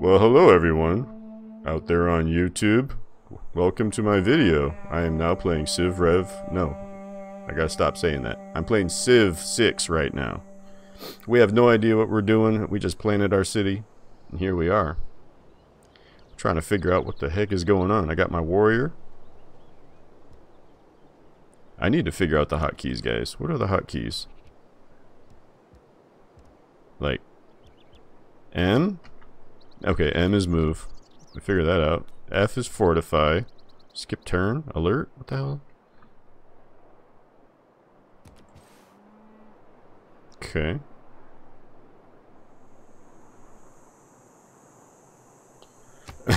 Well, hello everyone out there on YouTube. Welcome to my video. I am now playing Civ Rev. No, I gotta stop saying that. I'm playing Civ 6 right now. We have no idea what we're doing. We just planted our city, and here we are. trying to figure out what the heck is going on. I got my warrior. I need to figure out the hotkeys, guys. What are the hotkeys? Like M? Okay, M is move. We figure that out. F is fortify. Skip turn. Alert? What the hell? Okay.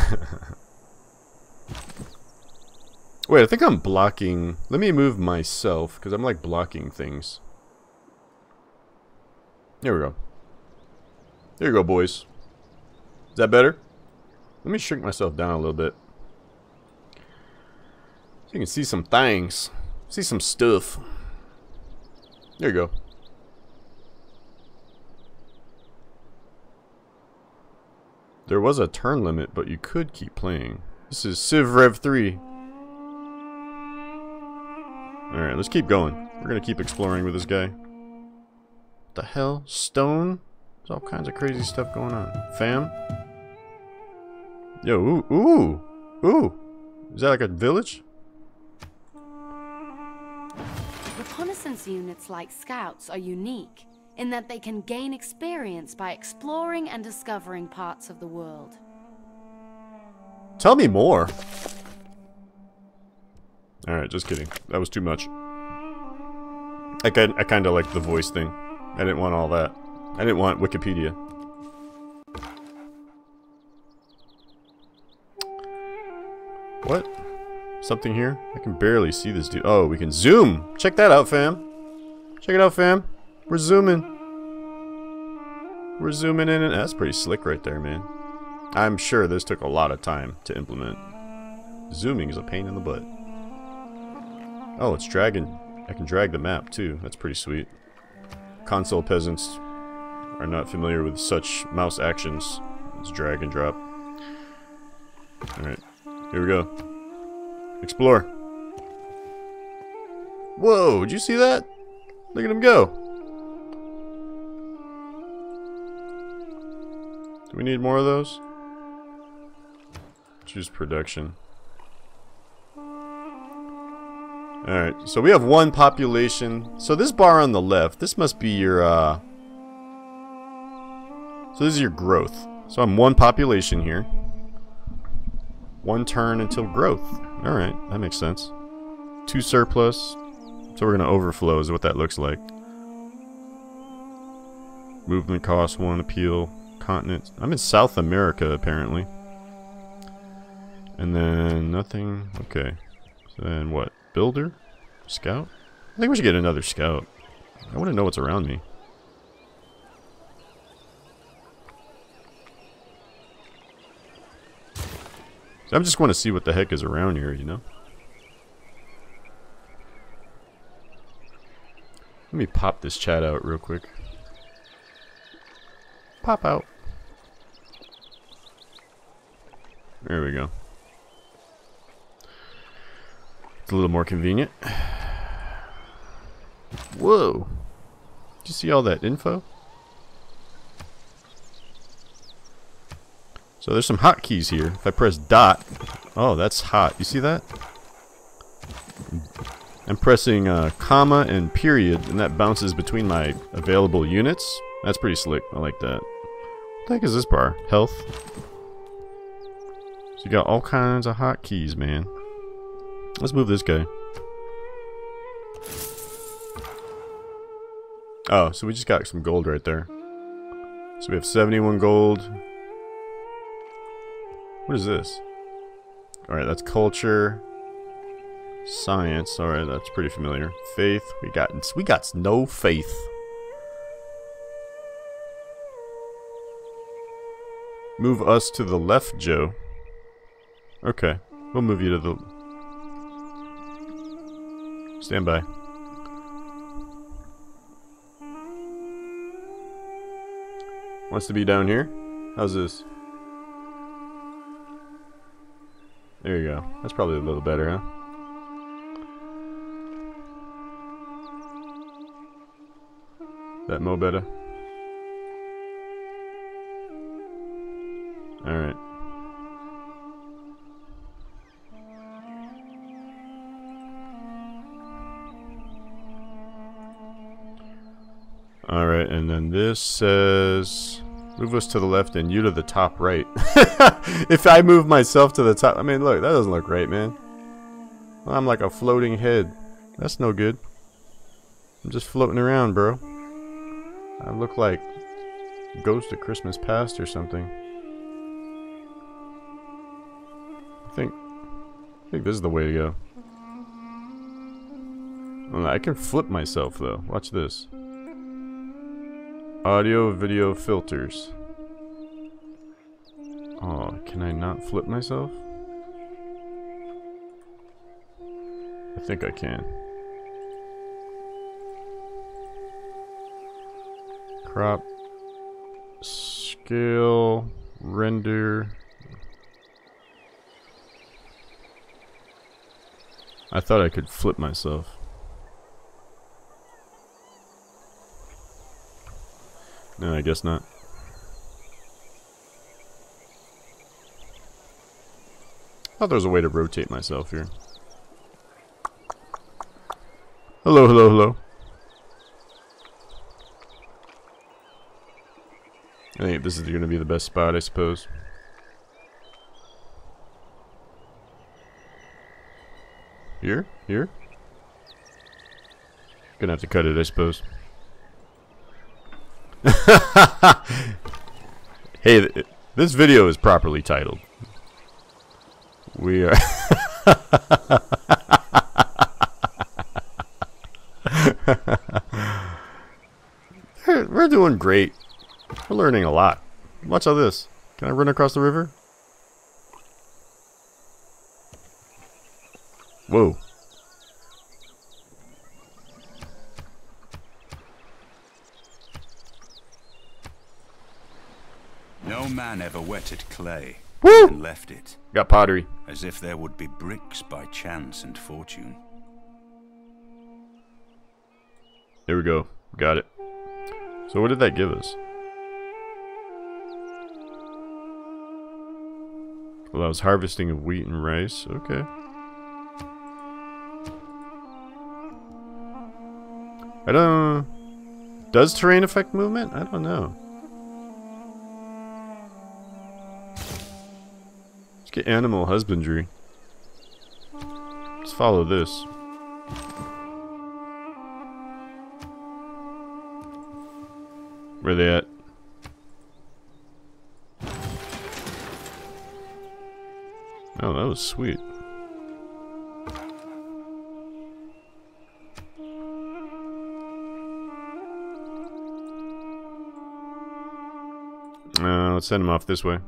Wait, I think I'm blocking... Let me move myself, because I'm like blocking things. There we go. There you go, boys. Is that better? Let me shrink myself down a little bit. So you can see some things. See some stuff. There you go. There was a turn limit, but you could keep playing. This is Civ Rev 3. Alright, let's keep going. We're gonna keep exploring with this guy. The hell? Stone? There's all kinds of crazy stuff going on. Fam? Yo, ooh, ooh, ooh. Is that like a village? Reconnaissance units like scouts are unique in that they can gain experience by exploring and discovering parts of the world. Tell me more. Alright, just kidding. That was too much. I, I kind of like the voice thing. I didn't want all that. I didn't want Wikipedia. What? Something here? I can barely see this dude. Oh, we can zoom! Check that out, fam! Check it out, fam! We're zooming! We're zooming in and... That's pretty slick right there, man. I'm sure this took a lot of time to implement. Zooming is a pain in the butt. Oh, it's dragging. I can drag the map, too. That's pretty sweet. Console peasants are not familiar with such mouse actions. It's drag and drop. Alright. Here we go. Explore. Whoa, did you see that? Look at him go. Do we need more of those? Choose production. Alright, so we have one population. So this bar on the left, this must be your, uh... So this is your growth. So I'm one population here. One turn until growth. Alright, that makes sense. Two surplus. So we're going to overflow is what that looks like. Movement cost, one appeal, continent. I'm in South America, apparently. And then nothing. Okay. So then what? Builder? Scout? I think we should get another scout. I want to know what's around me. I just want to see what the heck is around here, you know? Let me pop this chat out real quick. Pop out. There we go. It's a little more convenient. Whoa. Did you see all that info? So there's some hotkeys here. If I press dot, oh, that's hot. You see that? I'm pressing uh, comma and period, and that bounces between my available units. That's pretty slick. I like that. What the heck is this bar? Health. So you got all kinds of hotkeys, man. Let's move this guy. Oh, so we just got some gold right there. So we have 71 gold. What is this? Alright, that's culture. Science. Alright, that's pretty familiar. Faith. We got we got no faith. Move us to the left, Joe. Okay. We'll move you to the... Stand by. Wants to be down here? How's this? There you go. That's probably a little better, huh? That mo better? Alright. Alright, and then this says... Move us to the left and you to the top right. if I move myself to the top... I mean, look, that doesn't look right, man. I'm like a floating head. That's no good. I'm just floating around, bro. I look like Ghost of Christmas Past or something. I think... I think this is the way to go. I can flip myself, though. Watch this. Audio video filters. Oh, can I not flip myself? I think I can. Crop. Scale. Render. I thought I could flip myself. No, I guess not. thought there was a way to rotate myself here. Hello, hello, hello. I think this is going to be the best spot, I suppose. Here? Here? Gonna have to cut it, I suppose. hey, th this video is properly titled. We are... We're doing great. We're learning a lot. Watch all this. Can I run across the river? Whoa. No man ever wetted clay Woo! and left it, Got pottery. as if there would be bricks by chance and fortune. There we go. Got it. So what did that give us? Allows harvesting of wheat and rice. Okay. I don't... Does terrain affect movement? I don't know. Let's get animal husbandry. Let's follow this. Where they at? Oh, that was sweet. Uh, let's send him off this way.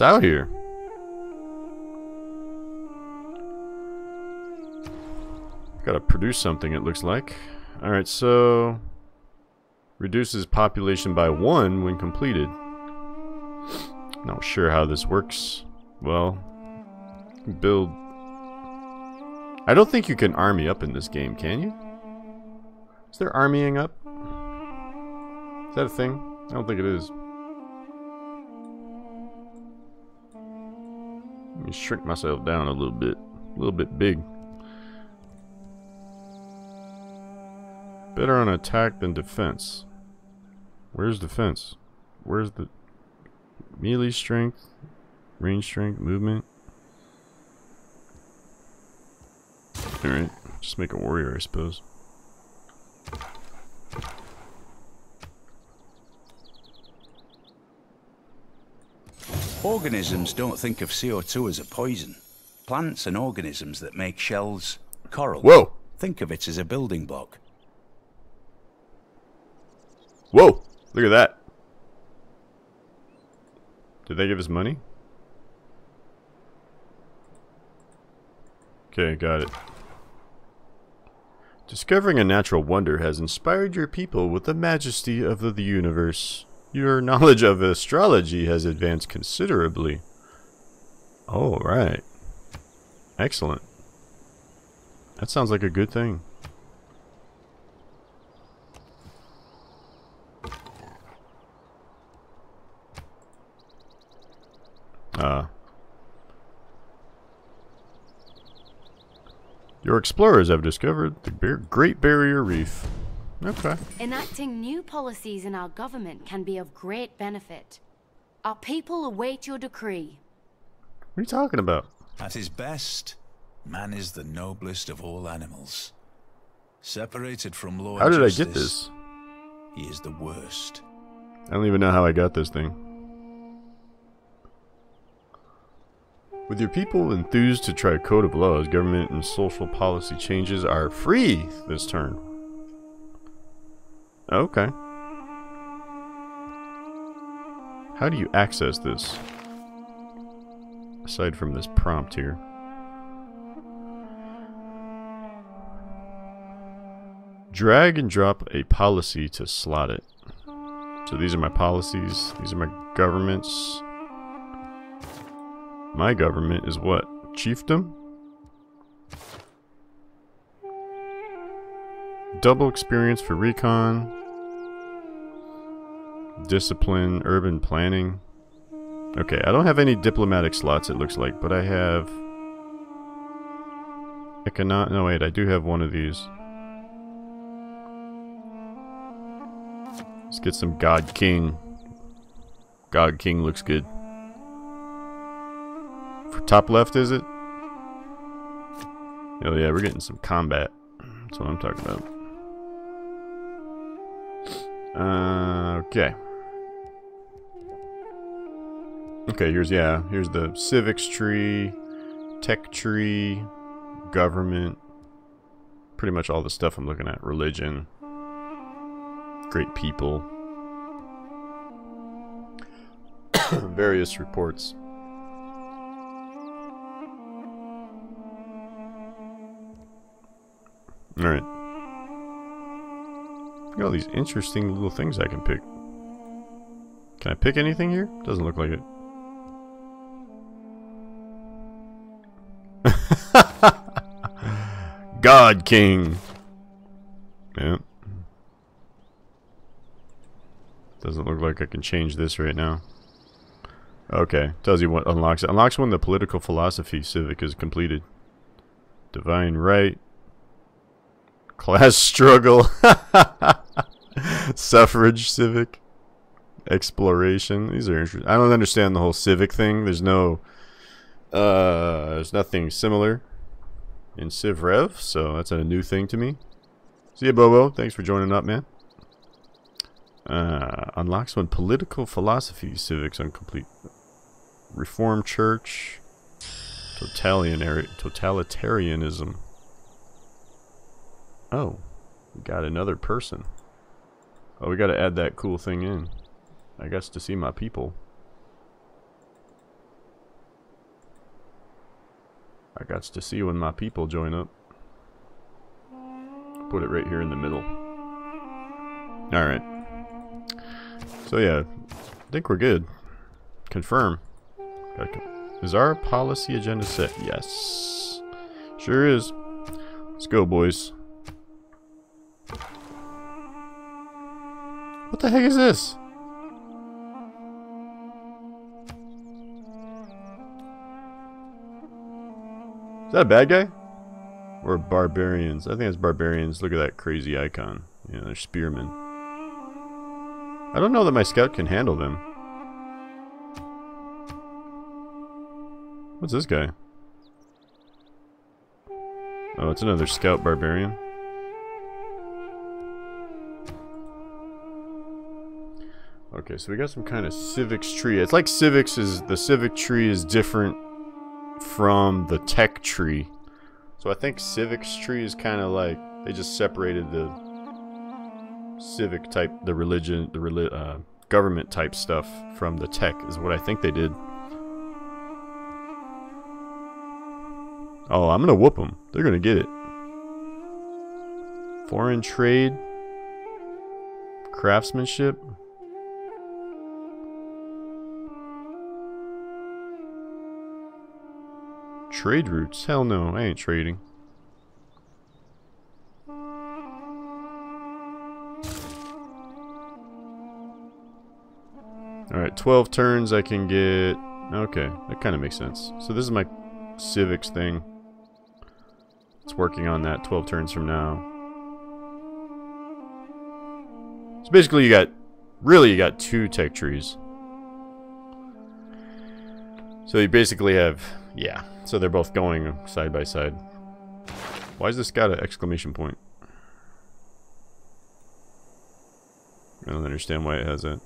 What's out here? Gotta produce something, it looks like. Alright, so... Reduces population by one when completed. Not sure how this works. Well, build... I don't think you can army up in this game, can you? Is there armying up? Is that a thing? I don't think it is. Me shrink myself down a little bit. A little bit big. Better on attack than defense. Where's defense? Where's the melee strength? Range strength? Movement? Alright, just make a warrior, I suppose. Organisms don't think of CO2 as a poison. Plants and organisms that make shells, corals, Whoa! think of it as a building block. Whoa! Look at that. Did they give us money? Okay, got it. Discovering a natural wonder has inspired your people with the majesty of the, the universe. Your knowledge of astrology has advanced considerably. Oh, right. Excellent. That sounds like a good thing. Uh, your explorers have discovered the Great Barrier Reef. Okay. Enacting new policies in our government can be of great benefit. Our people await your decree. What are you talking about? At his best, man is the noblest of all animals. Separated from law How and did I get this? He is the worst. I don't even know how I got this thing. With your people enthused to try a code of laws, government and social policy changes are free this turn. Okay. How do you access this? Aside from this prompt here. Drag and drop a policy to slot it. So these are my policies. These are my governments. My government is what? Chiefdom? Double experience for recon. Discipline, urban planning. Okay, I don't have any diplomatic slots it looks like, but I have... Econo- no wait, I do have one of these. Let's get some God King. God King looks good. For top left, is it? Oh yeah, we're getting some combat. That's what I'm talking about. Uh, okay. Okay, here's, yeah, here's the civics tree, tech tree, government. Pretty much all the stuff I'm looking at. Religion. Great people. Various reports. Alright. At all these interesting little things I can pick. Can I pick anything here? Doesn't look like it. God King. Yeah. Doesn't look like I can change this right now. Okay, tells you what unlocks it. Unlocks when the political philosophy civic is completed. Divine right. Class struggle. Suffrage civic. Exploration. These are interesting. I don't understand the whole civic thing. There's no uh there's nothing similar in Civ Rev, so that's a new thing to me. See ya, Bobo. Thanks for joining up, man. Uh, unlocks when political philosophy civics incomplete. Reform Church. Totalitarianism. Oh, we got another person. Oh, we got to add that cool thing in. I guess to see my people. I got to see when my people join up. Put it right here in the middle. Alright. So yeah, I think we're good. Confirm. Is our policy agenda set? Yes. Sure is. Let's go, boys. What the heck is this? Is that a bad guy? Or barbarians? I think it's barbarians. Look at that crazy icon. Yeah, they're spearmen. I don't know that my scout can handle them. What's this guy? Oh, it's another scout barbarian. Okay, so we got some kind of civics tree. It's like civics is the civic tree is different from the tech tree. So I think civics tree is kind of like they just separated the civic type, the religion, the reli uh, government type stuff from the tech is what I think they did. Oh, I'm gonna whoop them. They're gonna get it. Foreign trade. Craftsmanship. Trade routes? Hell no, I ain't trading. Alright, 12 turns I can get... Okay, that kind of makes sense. So this is my civics thing. It's working on that 12 turns from now. So basically you got... Really, you got two tech trees. So you basically have... Yeah, so they're both going side by side. Why is this got an exclamation point? I don't understand why it has that.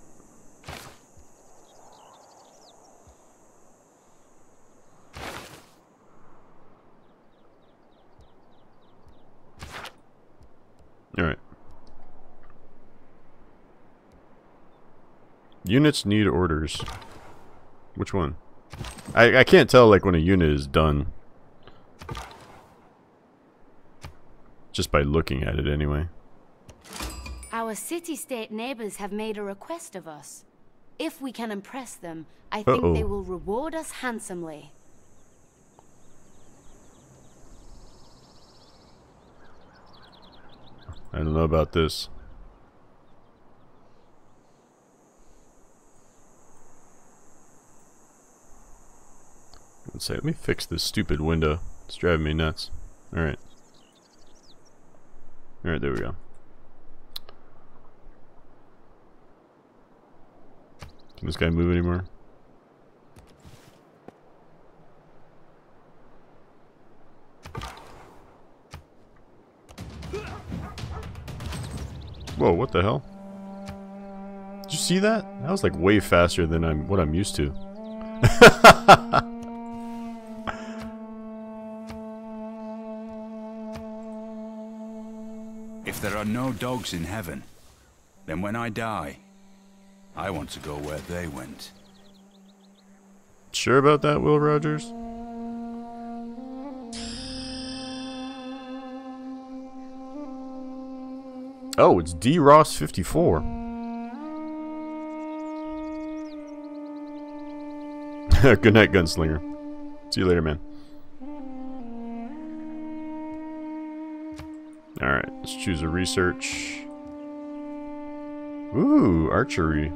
Alright. Units need orders. Which one? I, I can't tell like when a unit is done. Just by looking at it anyway. Our city-state neighbors have made a request of us. If we can impress them, I think Uh-oh. they will reward us handsomely. I don't know about this. Let's say, let me fix this stupid window. It's driving me nuts. Alright. Alright, there we go. Can this guy move anymore? Whoa, what the hell? Did you see that? That was like way faster than I'm what I'm used to. no dogs in heaven, then when I die, I want to go where they went. Sure about that, Will Rogers? Oh, it's D Ross 54. Good night, gunslinger. See you later, man. Alright, let's choose a research. Ooh, archery.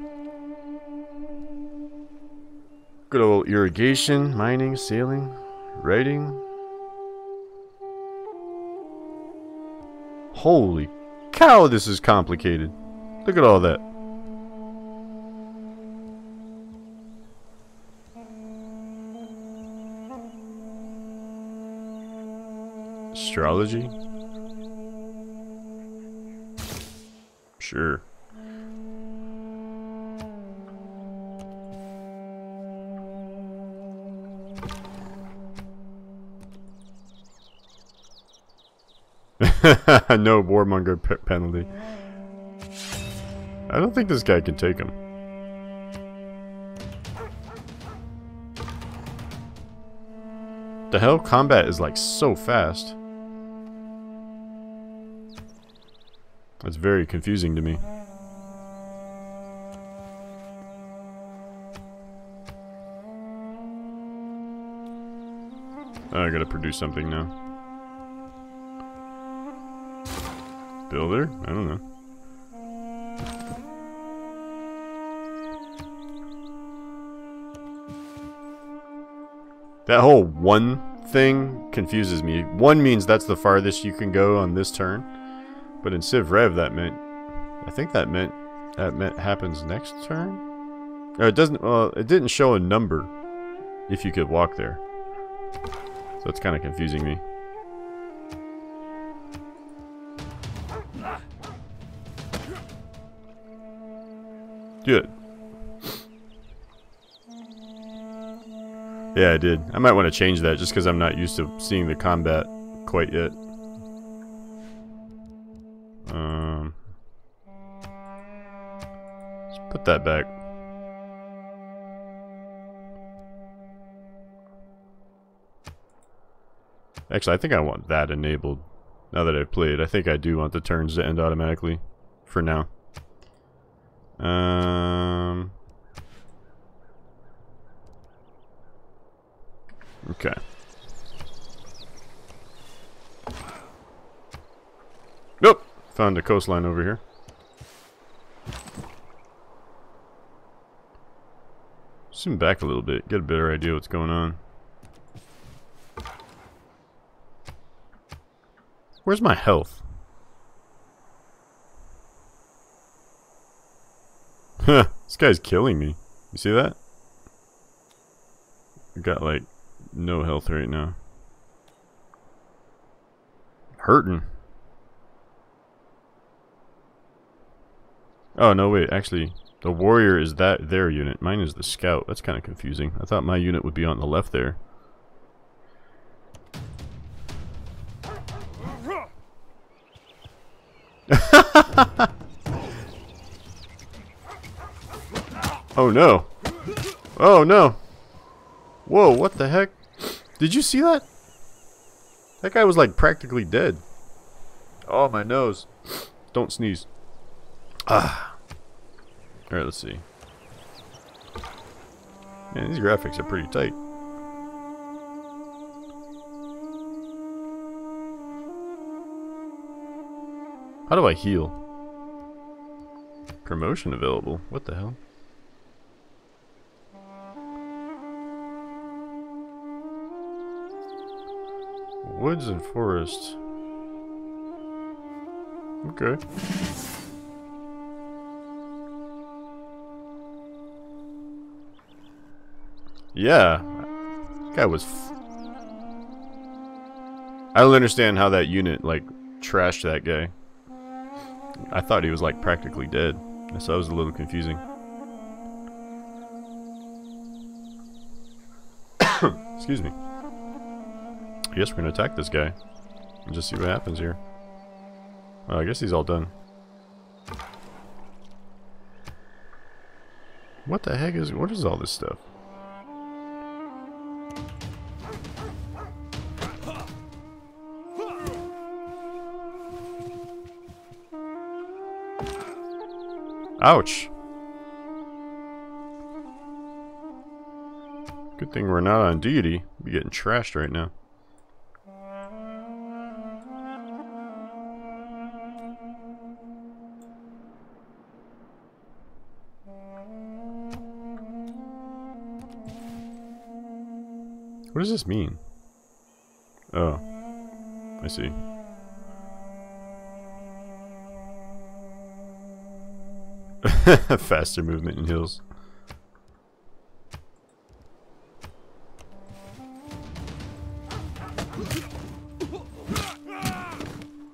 Good old irrigation, mining, sailing, writing. Holy cow, this is complicated. Look at all that. Astrology? Sure. no warmonger pe penalty. I don't think this guy can take him. The hell? Combat is like so fast. That's very confusing to me. I gotta produce something now. Builder? I don't know. That whole one thing confuses me. One means that's the farthest you can go on this turn. But in Civ Rev that meant I think that meant that meant happens next turn? Or it doesn't well, it didn't show a number if you could walk there. So it's kinda confusing me. It. Yeah, I did. I might want to change that just because I'm not used to seeing the combat quite yet. That back. Actually, I think I want that enabled. Now that I've played, I think I do want the turns to end automatically. For now. Um... Okay. Nope! Found a coastline over here. Zoom back a little bit, get a better idea what's going on. Where's my health? Huh, this guy's killing me. You see that? I got like no health right now. Hurting. Oh, no, wait. Actually, the warrior is that their unit. Mine is the scout. That's kind of confusing. I thought my unit would be on the left there. oh, no. Oh, no. Whoa, what the heck? Did you see that? That guy was like practically dead. Oh, my nose. Don't sneeze. Ah. Alright, let's see. Man, these graphics are pretty tight. How do I heal? Promotion available. What the hell? Woods and forest. Okay. Yeah. Guy was... I don't understand how that unit, like, trashed that guy. I thought he was, like, practically dead. So that was a little confusing. Excuse me. I guess we're gonna attack this guy. And just see what happens here. Well, I guess he's all done. What the heck is... What is all this stuff? Ouch! Good thing we're not on deity. We'd be getting trashed right now. What does this mean? Oh. I see. Faster movement in hills.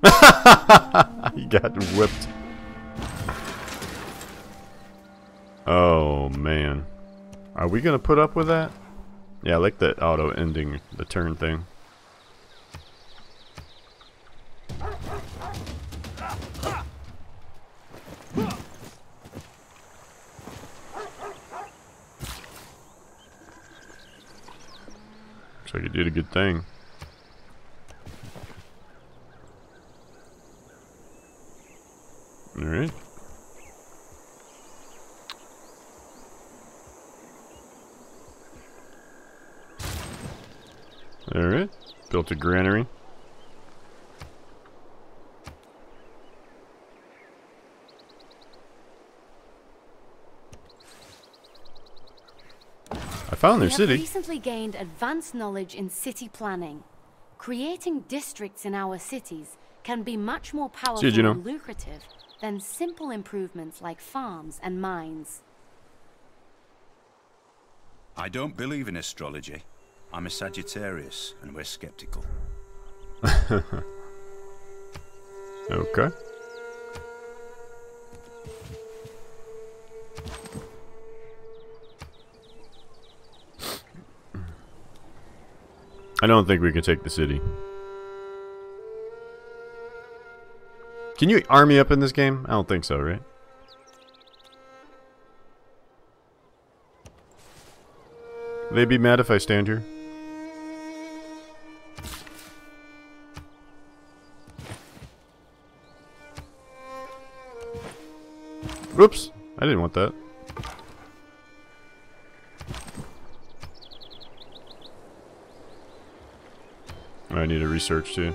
he got whipped. Oh man. Are we gonna put up with that? Yeah, I like that auto ending the turn thing. Like it did a good thing. Alright. Alright. Built a granary. Found their we city. have recently gained advanced knowledge in city planning. Creating districts in our cities can be much more powerful you know. and lucrative than simple improvements like farms and mines. I don't believe in astrology. I'm a Sagittarius, and we're skeptical. Okay. I don't think we can take the city. Can you army up in this game? I don't think so, right? They'd be mad if I stand here? Oops! I didn't want that. I need to research too.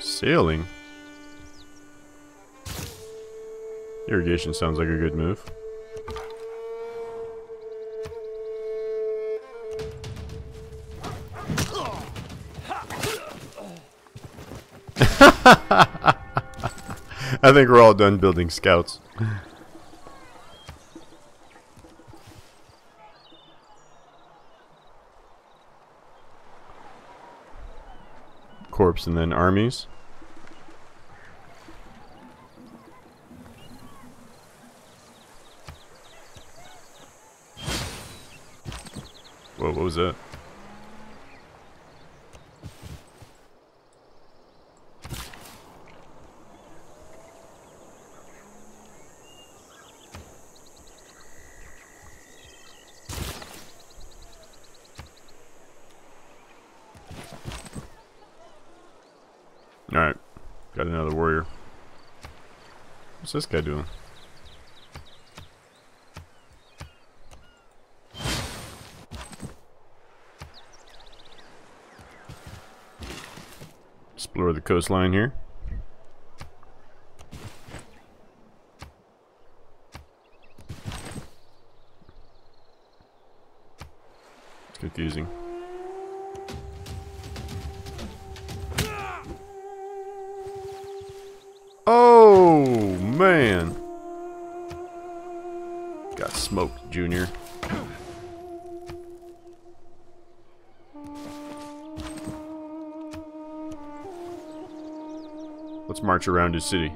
Sailing? Irrigation sounds like a good move. I think we're all done building scouts. And then armies. Whoa, what was that? Alright, got another warrior. What's this guy doing? Explore the coastline here. March around his city.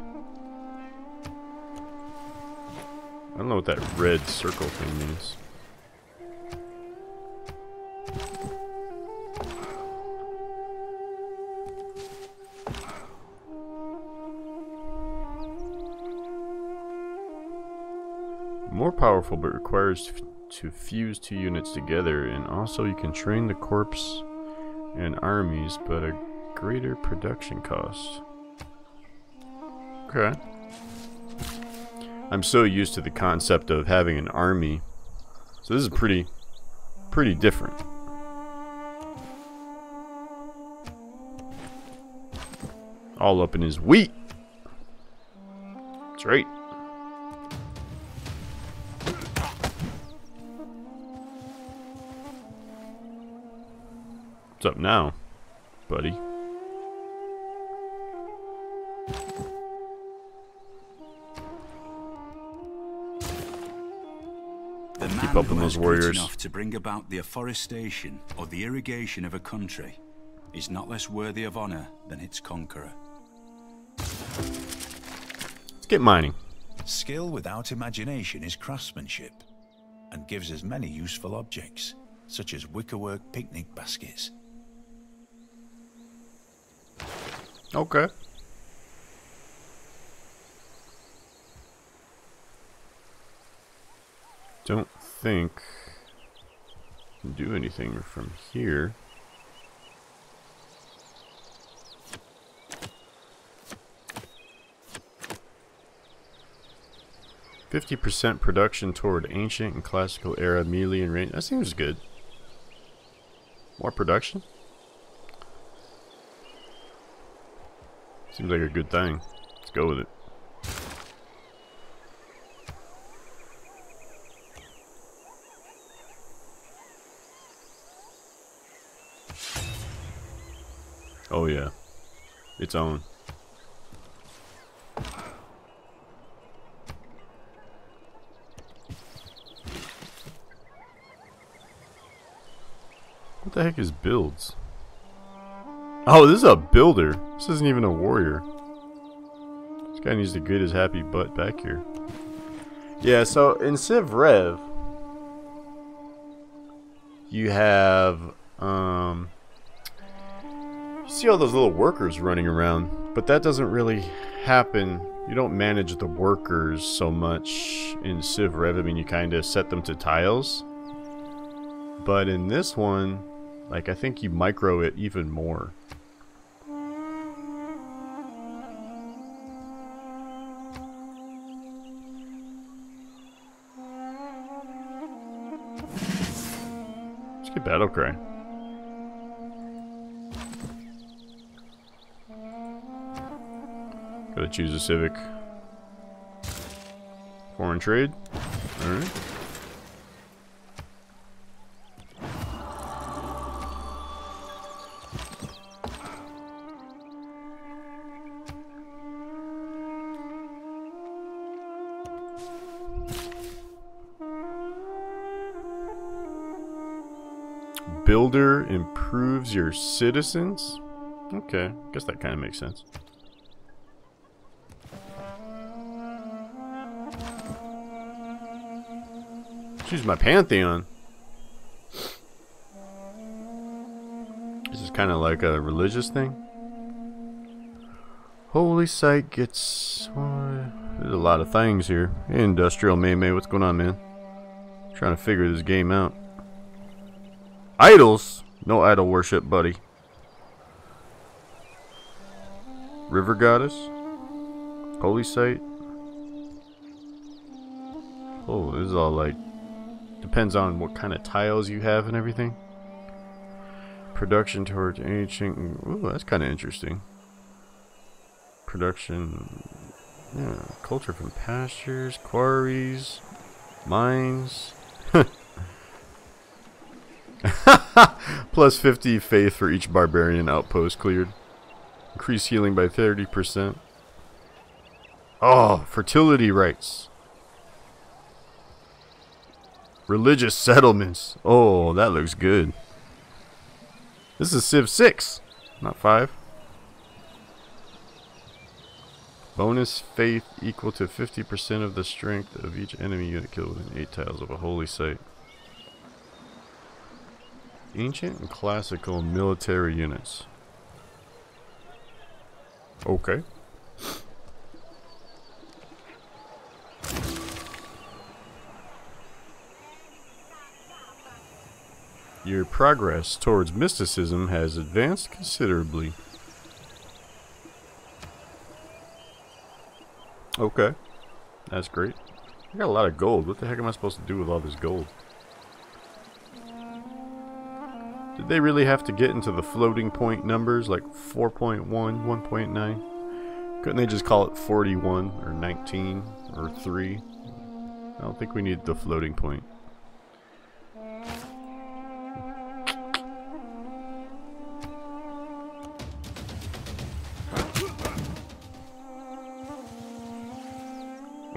I don't know what that red circle thing means. More powerful, but requires to fuse two units together, and also you can train the corps and armies, but a greater production cost. Okay. I'm so used to the concept of having an army, so this is pretty, pretty different. All up in his wheat. That's right. What's up now, buddy? Those warriors. enough to bring about the afforestation or the irrigation of a country is not less worthy of honor than its conqueror. Let's get mining. Skill without imagination is craftsmanship and gives us many useful objects, such as wickerwork picnic baskets. Okay. Don't think do anything from here. Fifty percent production toward ancient and classical era melee and range. That seems good. More production? Seems like a good thing. Let's go with it. Oh yeah. Its own. What the heck is builds? Oh, this is a builder. This isn't even a warrior. This guy needs to get his happy butt back here. Yeah, so in Civ Rev, you have um, see all those little workers running around, but that doesn't really happen. You don't manage the workers so much in Civ Rev. I mean, you kind of set them to tiles. But in this one, like, I think you micro it even more. Let's get Battle Cry. Gotta choose a Civic. Foreign trade. Alright. Builder improves your citizens? Okay, guess that kind of makes sense. Choose my Pantheon. This is kind of like a religious thing. Holy site gets... There's a lot of things here. Industrial May May, what's going on, man? Trying to figure this game out. Idols? No idol worship, buddy. River Goddess? Holy Site? Oh, this is all like... Depends on what kind of tiles you have and everything. Production towards ancient... Ooh, that's kind of interesting. Production... Yeah, culture from pastures, quarries, mines... Plus 50 faith for each barbarian outpost cleared. Increase healing by 30%. Oh, fertility rites. Religious settlements. Oh, that looks good. This is Civ 6, not 5. Bonus faith equal to 50% of the strength of each enemy unit killed within 8 tiles of a holy site. Ancient and classical military units. Okay. Your progress towards mysticism has advanced considerably. Okay. That's great. I got a lot of gold. What the heck am I supposed to do with all this gold? Did they really have to get into the floating point numbers like 4.1, 1.9? Couldn't they just call it 41 or 19 or 3? I don't think we need the floating point.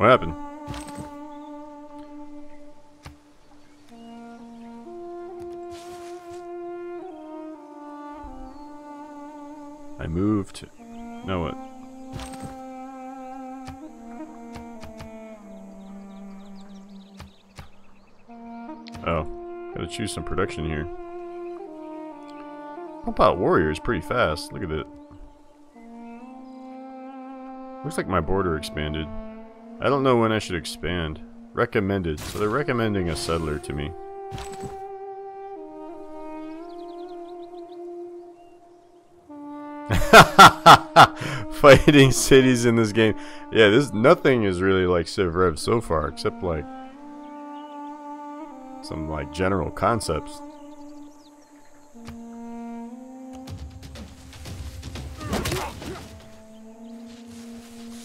What happened? I moved. Now what? Oh, gotta choose some production here. Pump out warrior is pretty fast. Look at it. Looks like my border expanded. I don't know when I should expand. Recommended. So they're recommending a settler to me. Fighting cities in this game. Yeah, this nothing is really like Civ Rev so far, except like some like general concepts.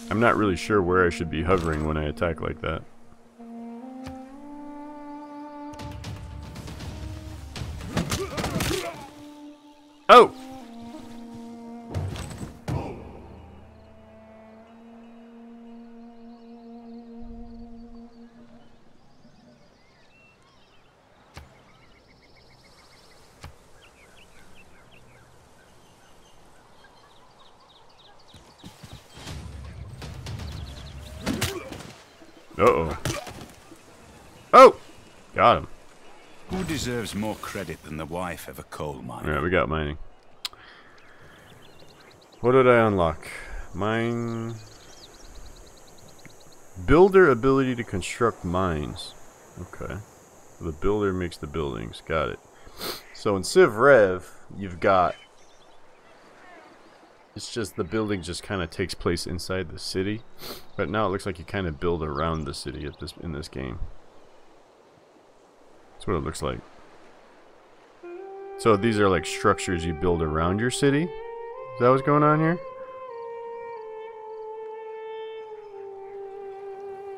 I'm not really sure where I should be hovering when I attack like that. Deserves more credit than the wife of a coal miner? Alright, we got mining. What did I unlock? Mine... Builder ability to construct mines. Okay. The builder makes the buildings. Got it. So in Civ Rev, you've got... It's just the building just kind of takes place inside the city. But now it looks like you kind of build around the city at this in this game. That's what it looks like. So these are like structures you build around your city? Is that what's going on here?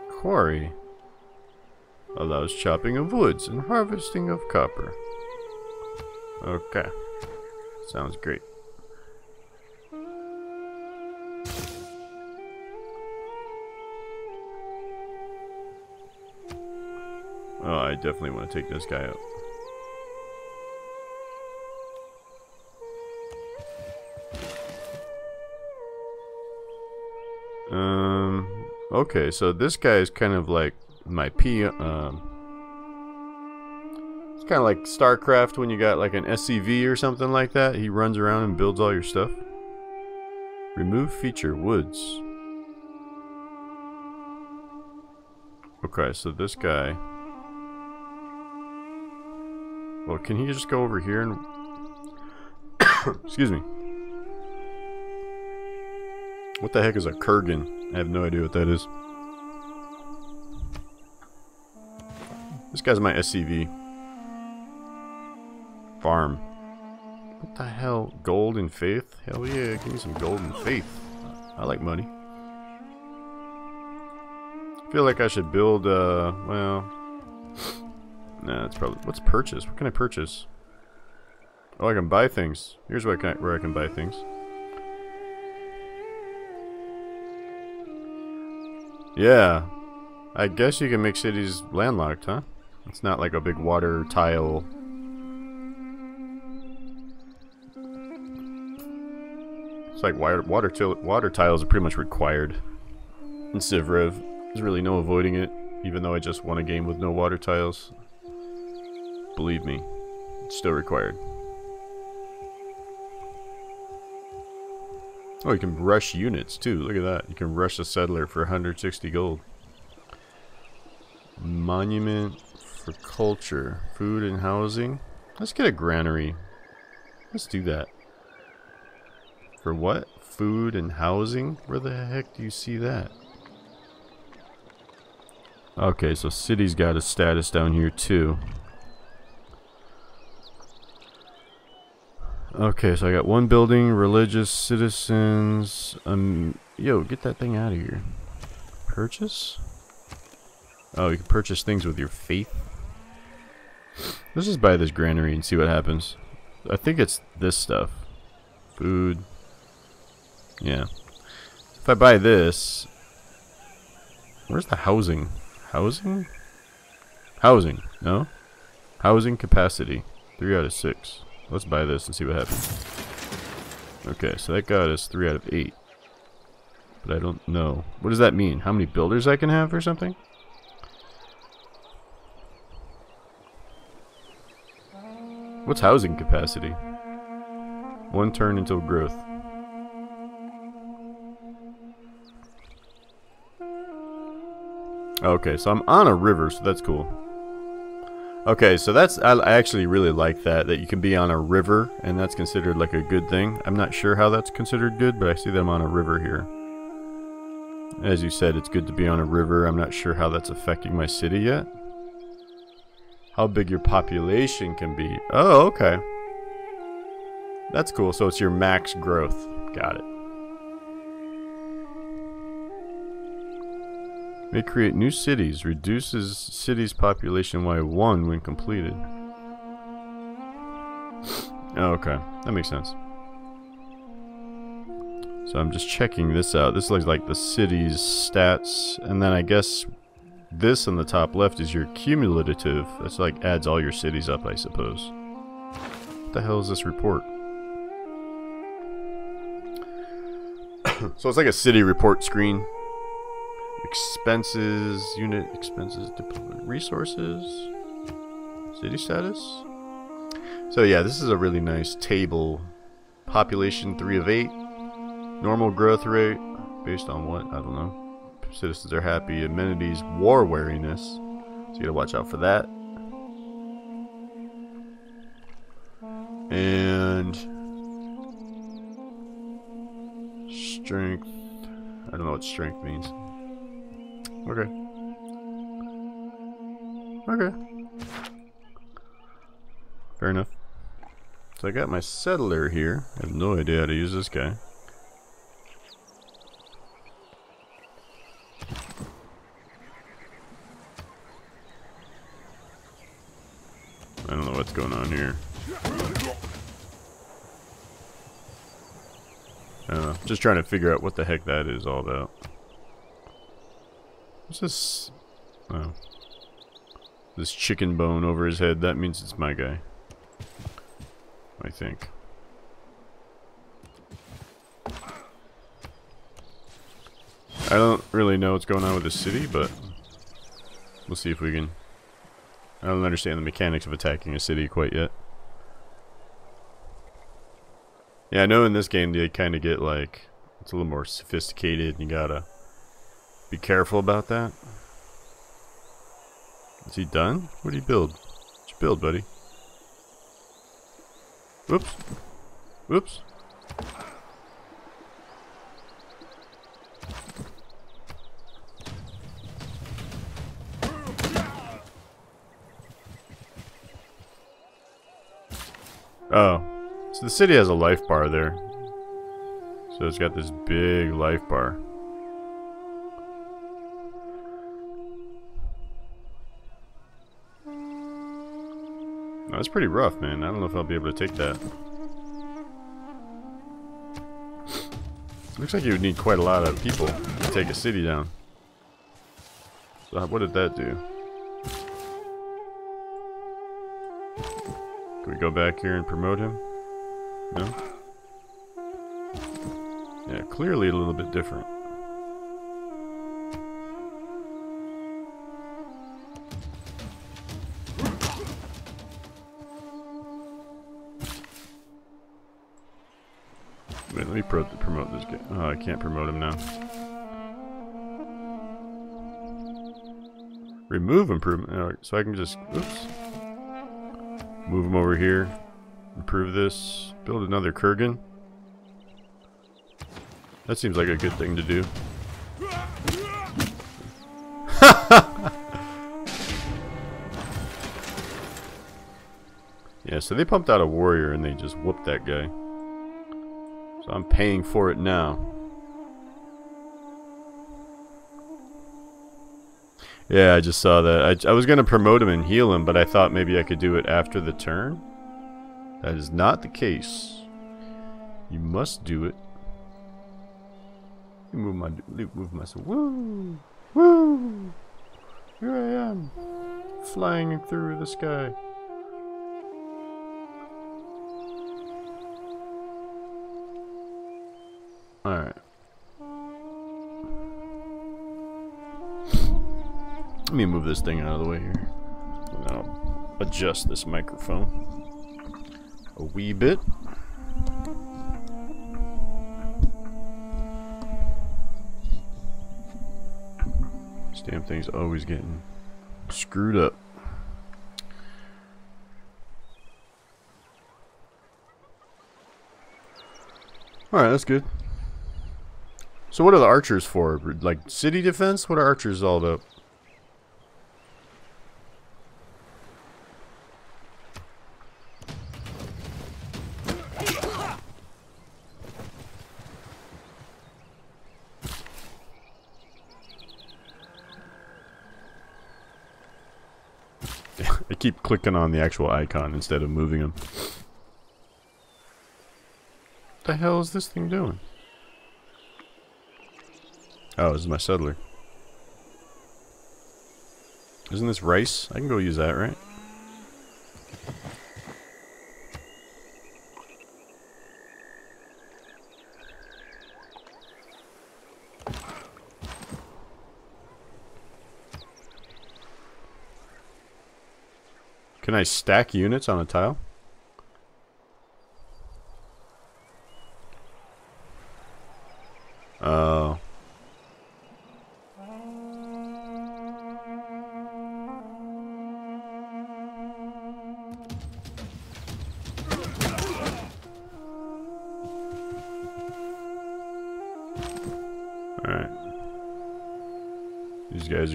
Quarry allows chopping of woods and harvesting of copper. Okay. Sounds great. Oh, I definitely want to take this guy out. Okay, so this guy is kind of like my P, um, it's kind of like StarCraft when you got like an SCV or something like that. He runs around and builds all your stuff. Remove feature woods. Okay, so this guy. Well, can he just go over here and... Excuse me. What the heck is a Kurgan? I have no idea what that is. This guy's my SCV. Farm. What the hell? Gold and faith? Hell yeah, give me some gold and faith. I like money. Feel like I should build, uh, well... Nah, it's probably... What's purchase? What can I purchase? Oh, I can buy things. Here's where I can, where I can buy things. Yeah. I guess you can make cities landlocked, huh? It's not like a big water tile. It's like water water, water tiles are pretty much required in Civ Rev. There's really no avoiding it, even though I just won a game with no water tiles. Believe me, it's still required. Oh, you can rush units too. Look at that. You can rush a settler for 160 gold. Monument for culture. Food and housing. Let's get a granary. Let's do that. For what? Food and housing? Where the heck do you see that? Okay, so city's got a status down here too. Okay, so I got one building, religious citizens. Um, yo, get that thing out of here. Purchase? Oh, you can purchase things with your faith. Let's just buy this granary and see what happens. I think it's this stuff. Food. Yeah. If I buy this... Where's the housing? Housing? Housing. No? Housing capacity. 3 out of 6. Let's buy this and see what happens. Okay, so that got us 3 out of 8. But I don't know. What does that mean? How many builders I can have or something? What's housing capacity? One turn until growth. Okay, so I'm on a river, so that's cool. Okay, so that's I, actually really like that that you can be on a river and that's considered like a good thing. I'm not sure how that's considered good, but I see them on a river here. As you said, it's good to be on a river. I'm not sure how that's affecting my city yet. How big your population can be. Oh, okay. That's cool. So it's your max growth. Got it. May create new cities. Reduces cities population by one when completed. Oh, okay. That makes sense. So I'm just checking this out. This looks like the city's stats. And then I guess this in the top left is your cumulative. That's like adds all your cities up, I suppose. What the hell is this report? so it's like a city report screen. Expenses, unit expenses, deployment resources, city status. So yeah, this is a really nice table. Population 3 of 8. Normal growth rate, based on what? I don't know. Citizens are happy. Amenities, war wariness. So you gotta watch out for that. And strength. I don't know what strength means. Okay. Okay. Fair enough. So I got my settler here. I have no idea how to use this guy. I don't know what's going on here. I don't know. Just trying to figure out what the heck that is all about. What's this? Oh. This chicken bone over his head. That means it's my guy. I think. I don't really know what's going on with the city, but we'll see if we can... I don't understand the mechanics of attacking a city quite yet. Yeah, I know in this game they kind of get like... It's a little more sophisticated and you gotta be careful about that. Is he done? What did he build? What'd you build, buddy? Whoops. Whoops. Oh. So the city has a life bar there. So it's got this big life bar. That's pretty rough, man. I don't know if I'll be able to take that. Looks like you would need quite a lot of people to take a city down. So what did that do? Can we go back here and promote him? No? Yeah, clearly a little bit different. Guy. Oh, I can't promote him now. Remove improvement. Oh, so I can just, oops. Move him over here. Improve this. Build another Kurgan. That seems like a good thing to do. yeah, so they pumped out a warrior and they just whooped that guy. So I'm paying for it now. Yeah, I just saw that. I, I was going to promote him and heal him, but I thought maybe I could do it after the turn. That is not the case. You must do it. Move my, move myself. Woo! Woo! Here I am, flying through the sky. Alright. Let me move this thing out of the way here. And I'll adjust this microphone a wee bit. This damn thing's always getting screwed up. Alright, that's good. So what are the archers for? Like city defense? What are archers all about? I keep clicking on the actual icon instead of moving them. What the hell is this thing doing? Oh, this is my settler. Isn't this rice? I can go use that, right? Can I stack units on a tile?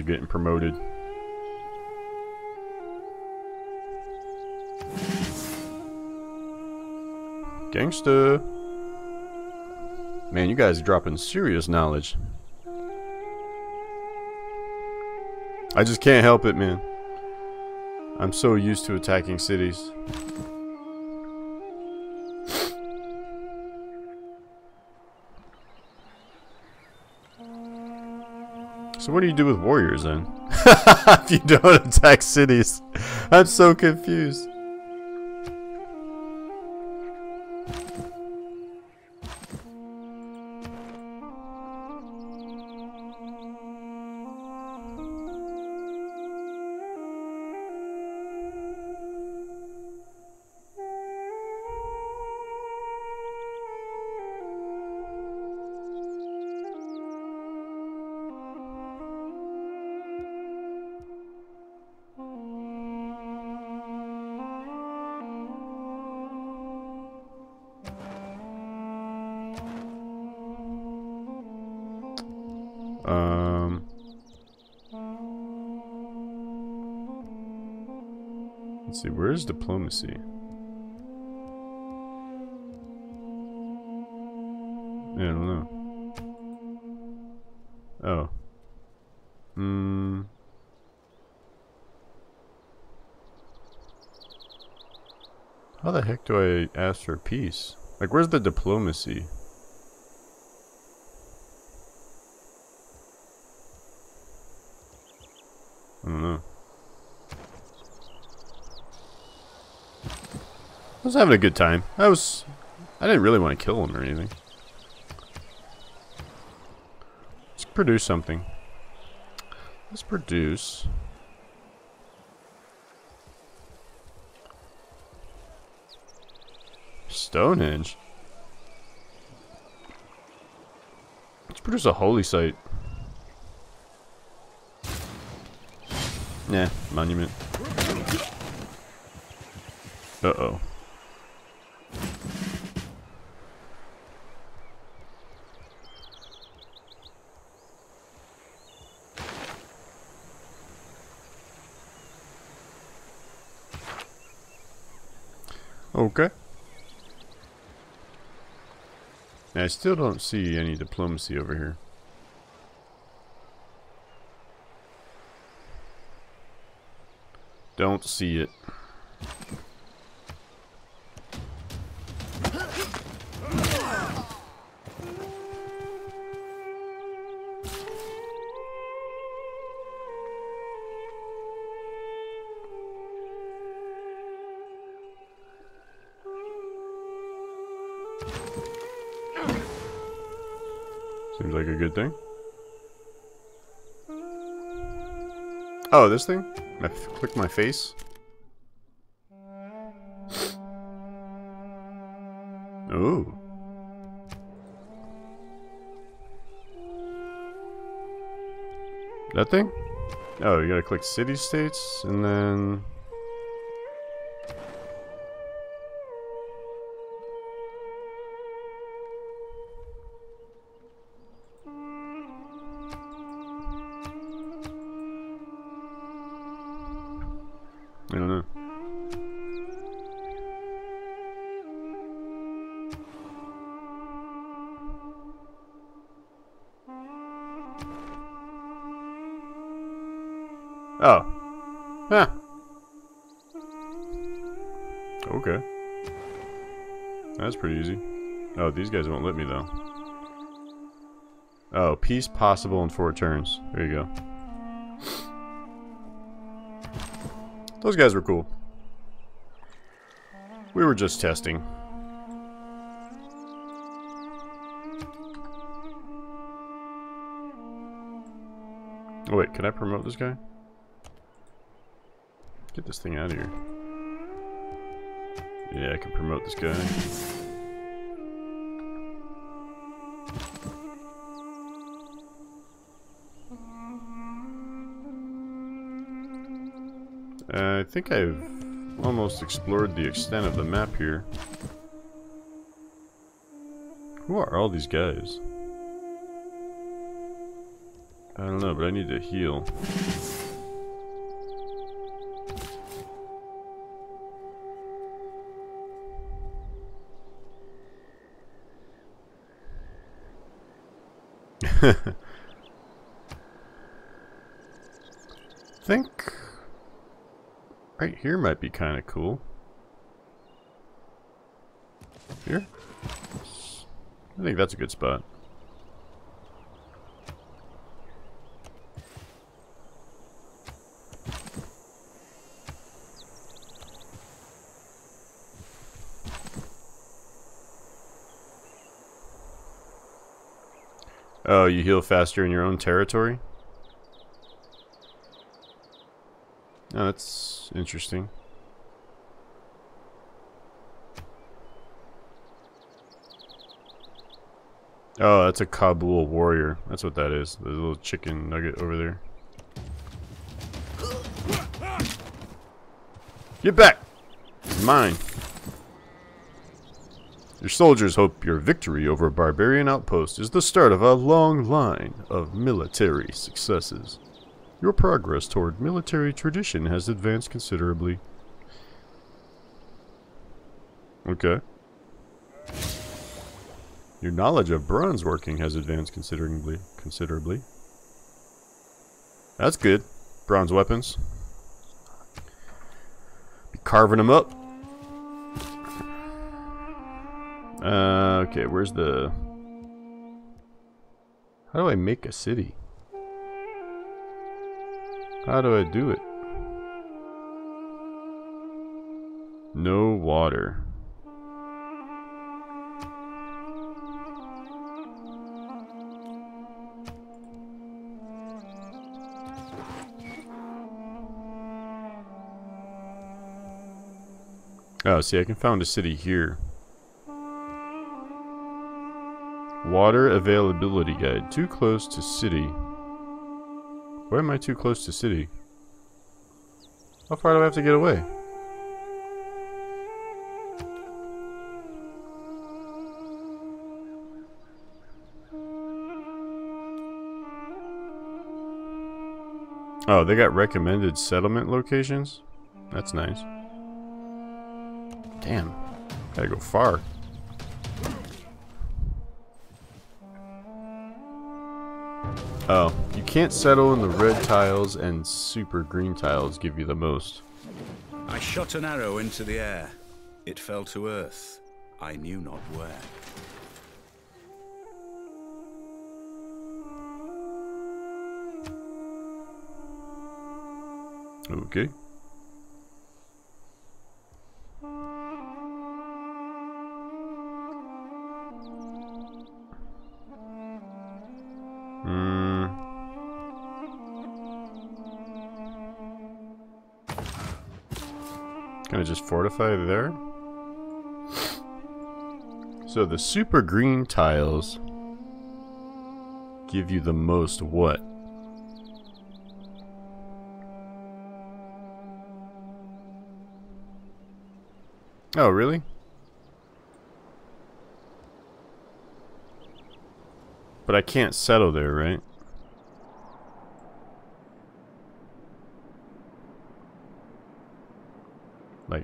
Getting promoted. Gangsta. Man, you guys are dropping serious knowledge. I just can't help it, man. I'm so used to attacking cities. What do you do with warriors then? if you don't attack cities. I'm so confused. Let's see, where is diplomacy? I don't know. Oh. Hmm. How the heck do I ask for peace? Like, where's the diplomacy? I don't know. I was having a good time. I was... I didn't really want to kill him or anything. Let's produce something. Let's produce... Stonehenge? Let's produce a holy site. Nah, monument. Uh-oh. Okay. I still don't see any diplomacy over here. Don't see it. Oh, this thing? I click my face? Ooh. That thing? Oh, you gotta click city states and then... Pretty easy. Oh, these guys won't let me though. Oh, peace possible in four turns. There you go. Those guys were cool. We were just testing. Oh wait, can I promote this guy? Get this thing out of here. Yeah, I can promote this guy. Uh, I think I've almost explored the extent of the map here. Who are all these guys? I don't know, but I need to heal. think right here might be kind of cool. Here? I think that's a good spot. Oh, you heal faster in your own territory? Oh, that's interesting. Oh, that's a Kabul warrior. That's what that is. The little chicken nugget over there. Get back! It's mine. Your soldiers hope your victory over a barbarian outpost is the start of a long line of military successes. Your progress toward military tradition has advanced considerably. Okay. Your knowledge of bronze working has advanced considerably. Considerably. That's good. Bronze weapons. Be carving them up. Uh, okay, where's the... How do I make a city? How do I do it? No water. Oh, see, I can found a city here. Water availability guide. Too close to city. Why am I too close to city? How far do I have to get away? Oh, they got recommended settlement locations? That's nice. Damn. Gotta go far. Oh, you can't settle in the red tiles and super green tiles give you the most. I shot an arrow into the air. It fell to earth. I knew not where. Okay. Just fortify there? So the super green tiles give you the most what? Oh, really? But I can't settle there, right?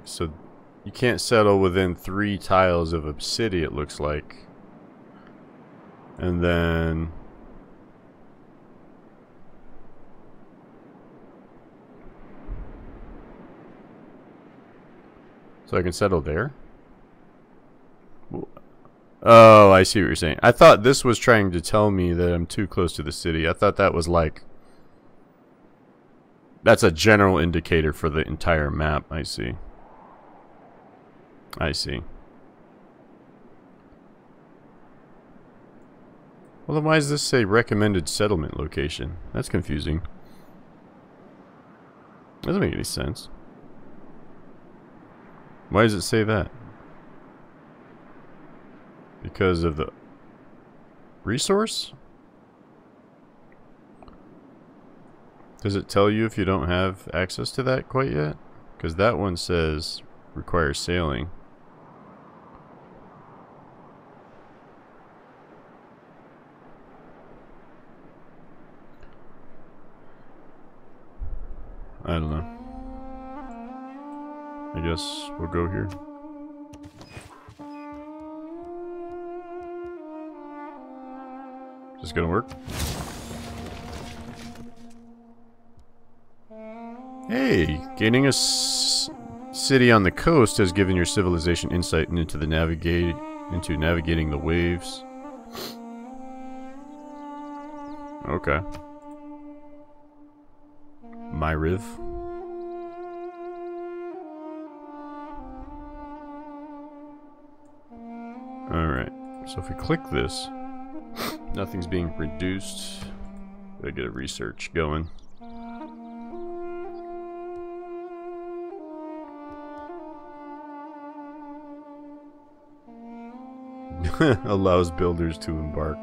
So you can't settle within three tiles of city, it looks like. And then... So I can settle there? Oh, I see what you're saying. I thought this was trying to tell me that I'm too close to the city. I thought that was like... That's a general indicator for the entire map, I see. I see. Well then why does this say recommended settlement location? That's confusing. Doesn't make any sense. Why does it say that? Because of the resource? Does it tell you if you don't have access to that quite yet? Because that one says requires sailing. I don't know. I guess we'll go here. Is this gonna work? Hey, gaining a city on the coast has given your civilization insight into the navigate into navigating the waves. Okay. My riv. Alright, so if we click this, nothing's being produced. Gotta get a research going. Allows builders to embark.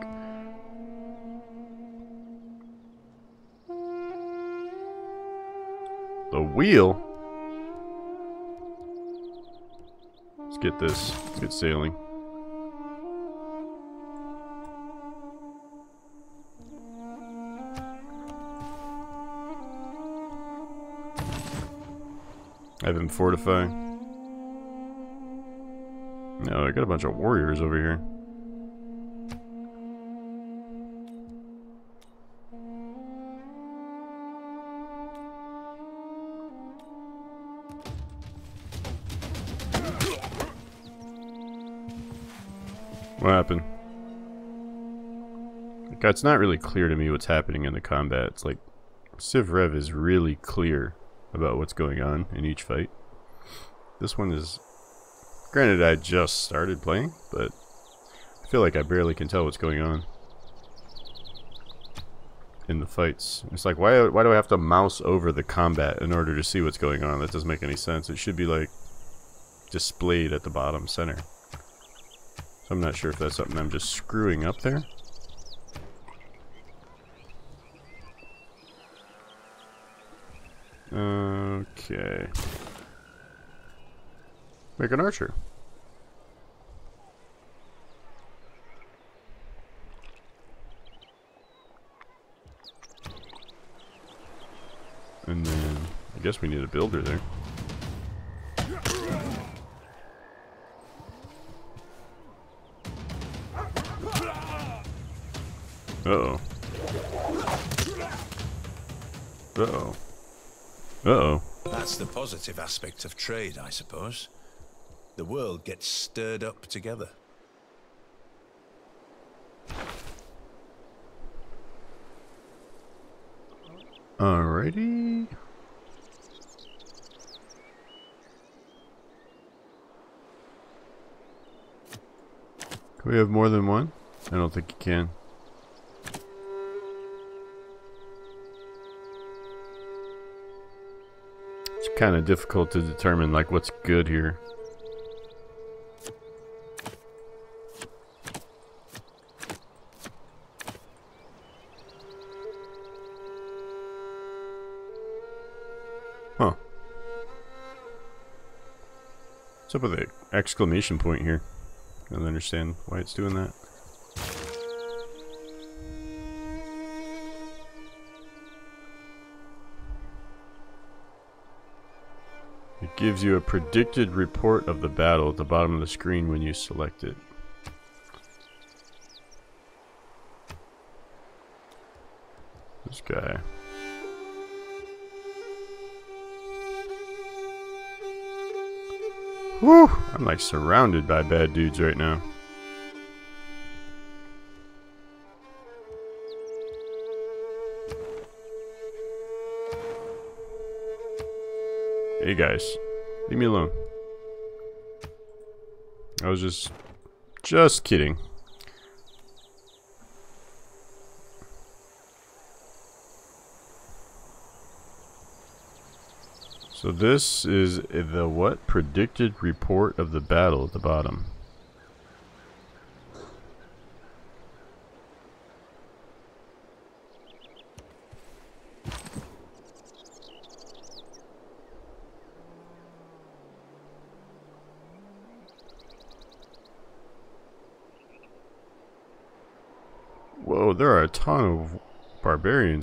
The wheel? Let's get this. Let's get sailing. I've been fortifying. No, I got a bunch of warriors over here. What happened? It's not really clear to me what's happening in the combat. It's like Civ Rev is really clear about what's going on in each fight. This one is Granted, I just started playing, but I feel like I barely can tell what's going on in the fights. It's like, why, why do I have to mouse over the combat in order to see what's going on? That doesn't make any sense. It should be, like, displayed at the bottom center. So I'm not sure if that's something I'm just screwing up there. Okay. Make an archer. And then, I guess we need a builder there. Uh-oh. Uh-oh. Uh-oh. That's the positive aspect of trade, I suppose the world gets stirred up together. Alrighty. Can we have more than one? I don't think you can. Kind of difficult to determine like what's good here. Huh. What's up with the exclamation point here? I don't understand why it's doing that. Gives you a predicted report of the battle at the bottom of the screen when you select it. This guy. Whew! I'm like surrounded by bad dudes right now. Hey guys, leave me alone. I was just, just kidding. So this is the what? Predicted report of the battle at the bottom.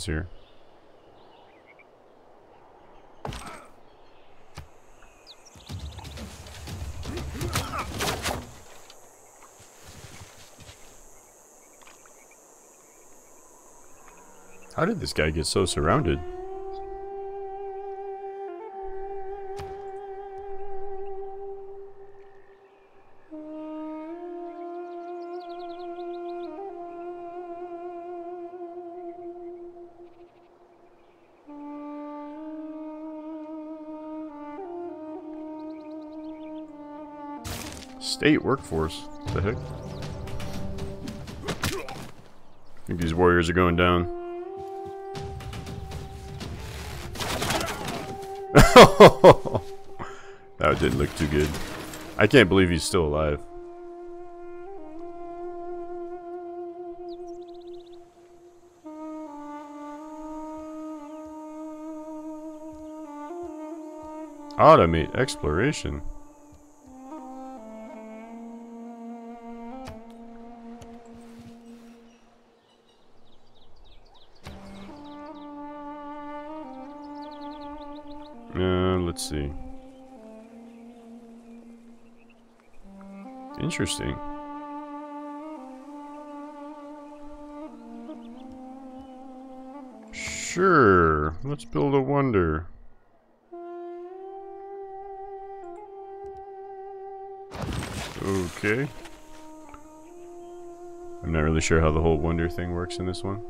here. How did this guy get so surrounded? State workforce. What the heck? I think these warriors are going down. that didn't look too good. I can't believe he's still alive. Automate exploration. Interesting. Sure, let's build a wonder. Okay. I'm not really sure how the whole wonder thing works in this one.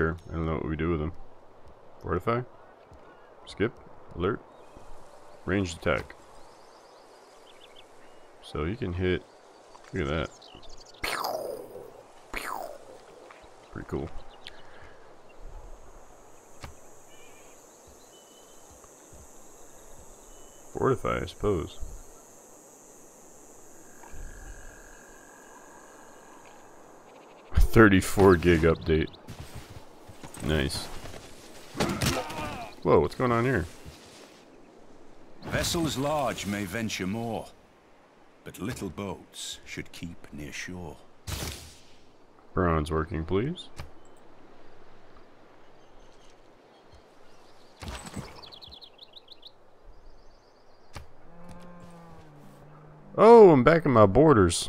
I don't know what we do with him. Fortify? Skip? Alert? Ranged attack. So you can hit... Look at that. Pretty cool. Fortify, I suppose. Thirty-four gig update. Nice. Whoa, what's going on here? Vessels large may venture more, but little boats should keep near shore. Bronze working, please. Oh, I'm back in my borders.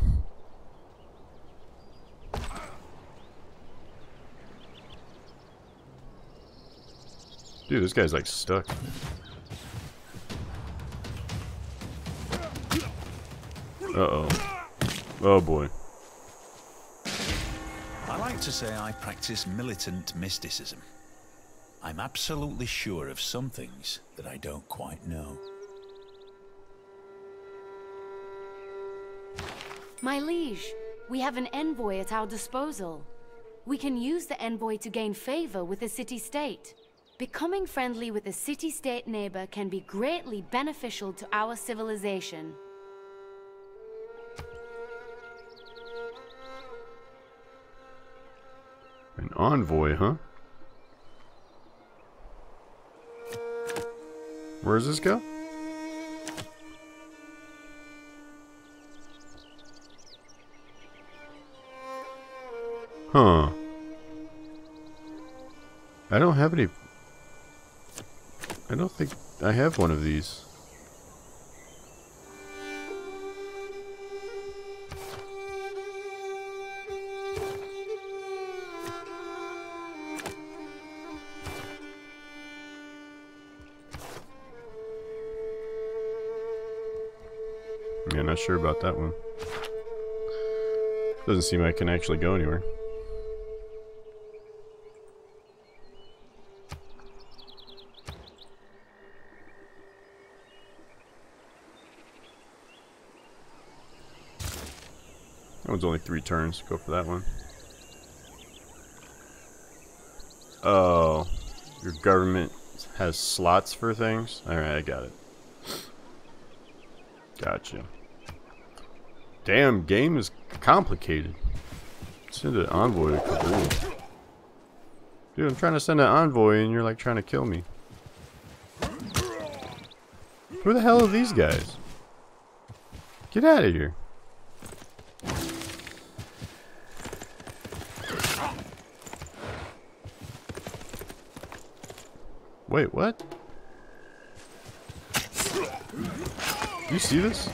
Dude, this guy's like stuck. Uh-oh. Oh boy. I like to say I practice militant mysticism. I'm absolutely sure of some things that I don't quite know. My liege, we have an envoy at our disposal. We can use the envoy to gain favor with the city-state. Becoming friendly with a city-state neighbor can be greatly beneficial to our civilization. An envoy, huh? Where does this go? Huh. I don't have any... I don't think I have one of these. Yeah, not sure about that one. Doesn't seem I can actually go anywhere. That one's only three turns. Go for that one. Oh, your government has slots for things? Alright, I got it. Gotcha. Damn, game is complicated. Send an envoy to Kabul. Dude, I'm trying to send an envoy and you're like trying to kill me. Who the hell are these guys? Get out of here. Wait, what? You see this?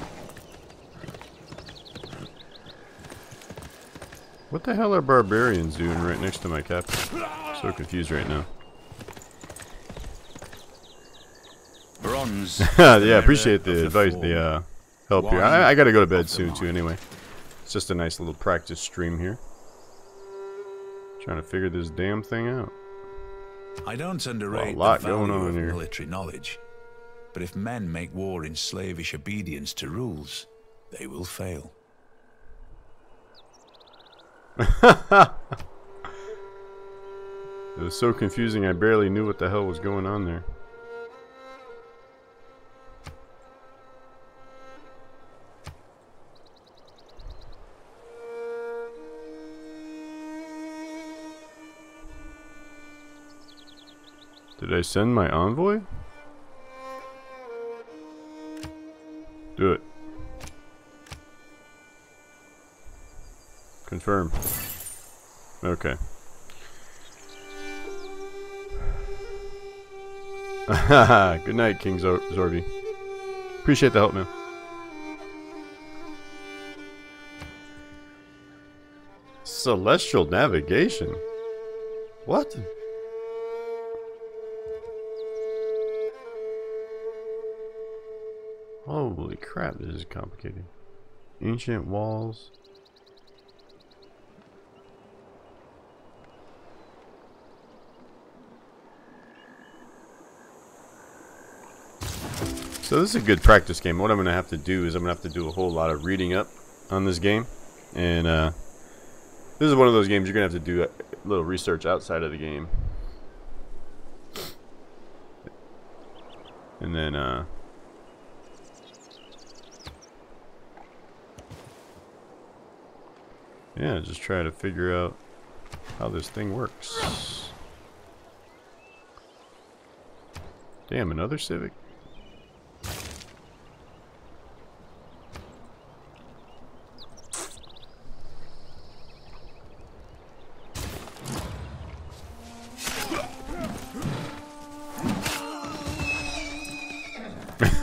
What the hell are barbarians doing right next to my captain? So confused right now. Bronze. yeah, appreciate the advice, the uh, help here. I, I gotta go to bed soon too anyway. It's just a nice little practice stream here. Trying to figure this damn thing out. I don't underrate lot the value going on of here. military knowledge, but if men make war in slavish obedience to rules, they will fail. It was so confusing I barely knew what the hell was going on there. Did I send my envoy? Do it. Confirm. Okay. Good night, King Zor Zorby. Appreciate the help, man. Celestial navigation? What? Holy crap, this is complicated. Ancient walls. So this is a good practice game. What I'm going to have to do is I'm going to have to do a whole lot of reading up on this game. And uh, this is one of those games you're going to have to do a little research outside of the game. And then, uh... Yeah, just try to figure out how this thing works. Damn, another Civic?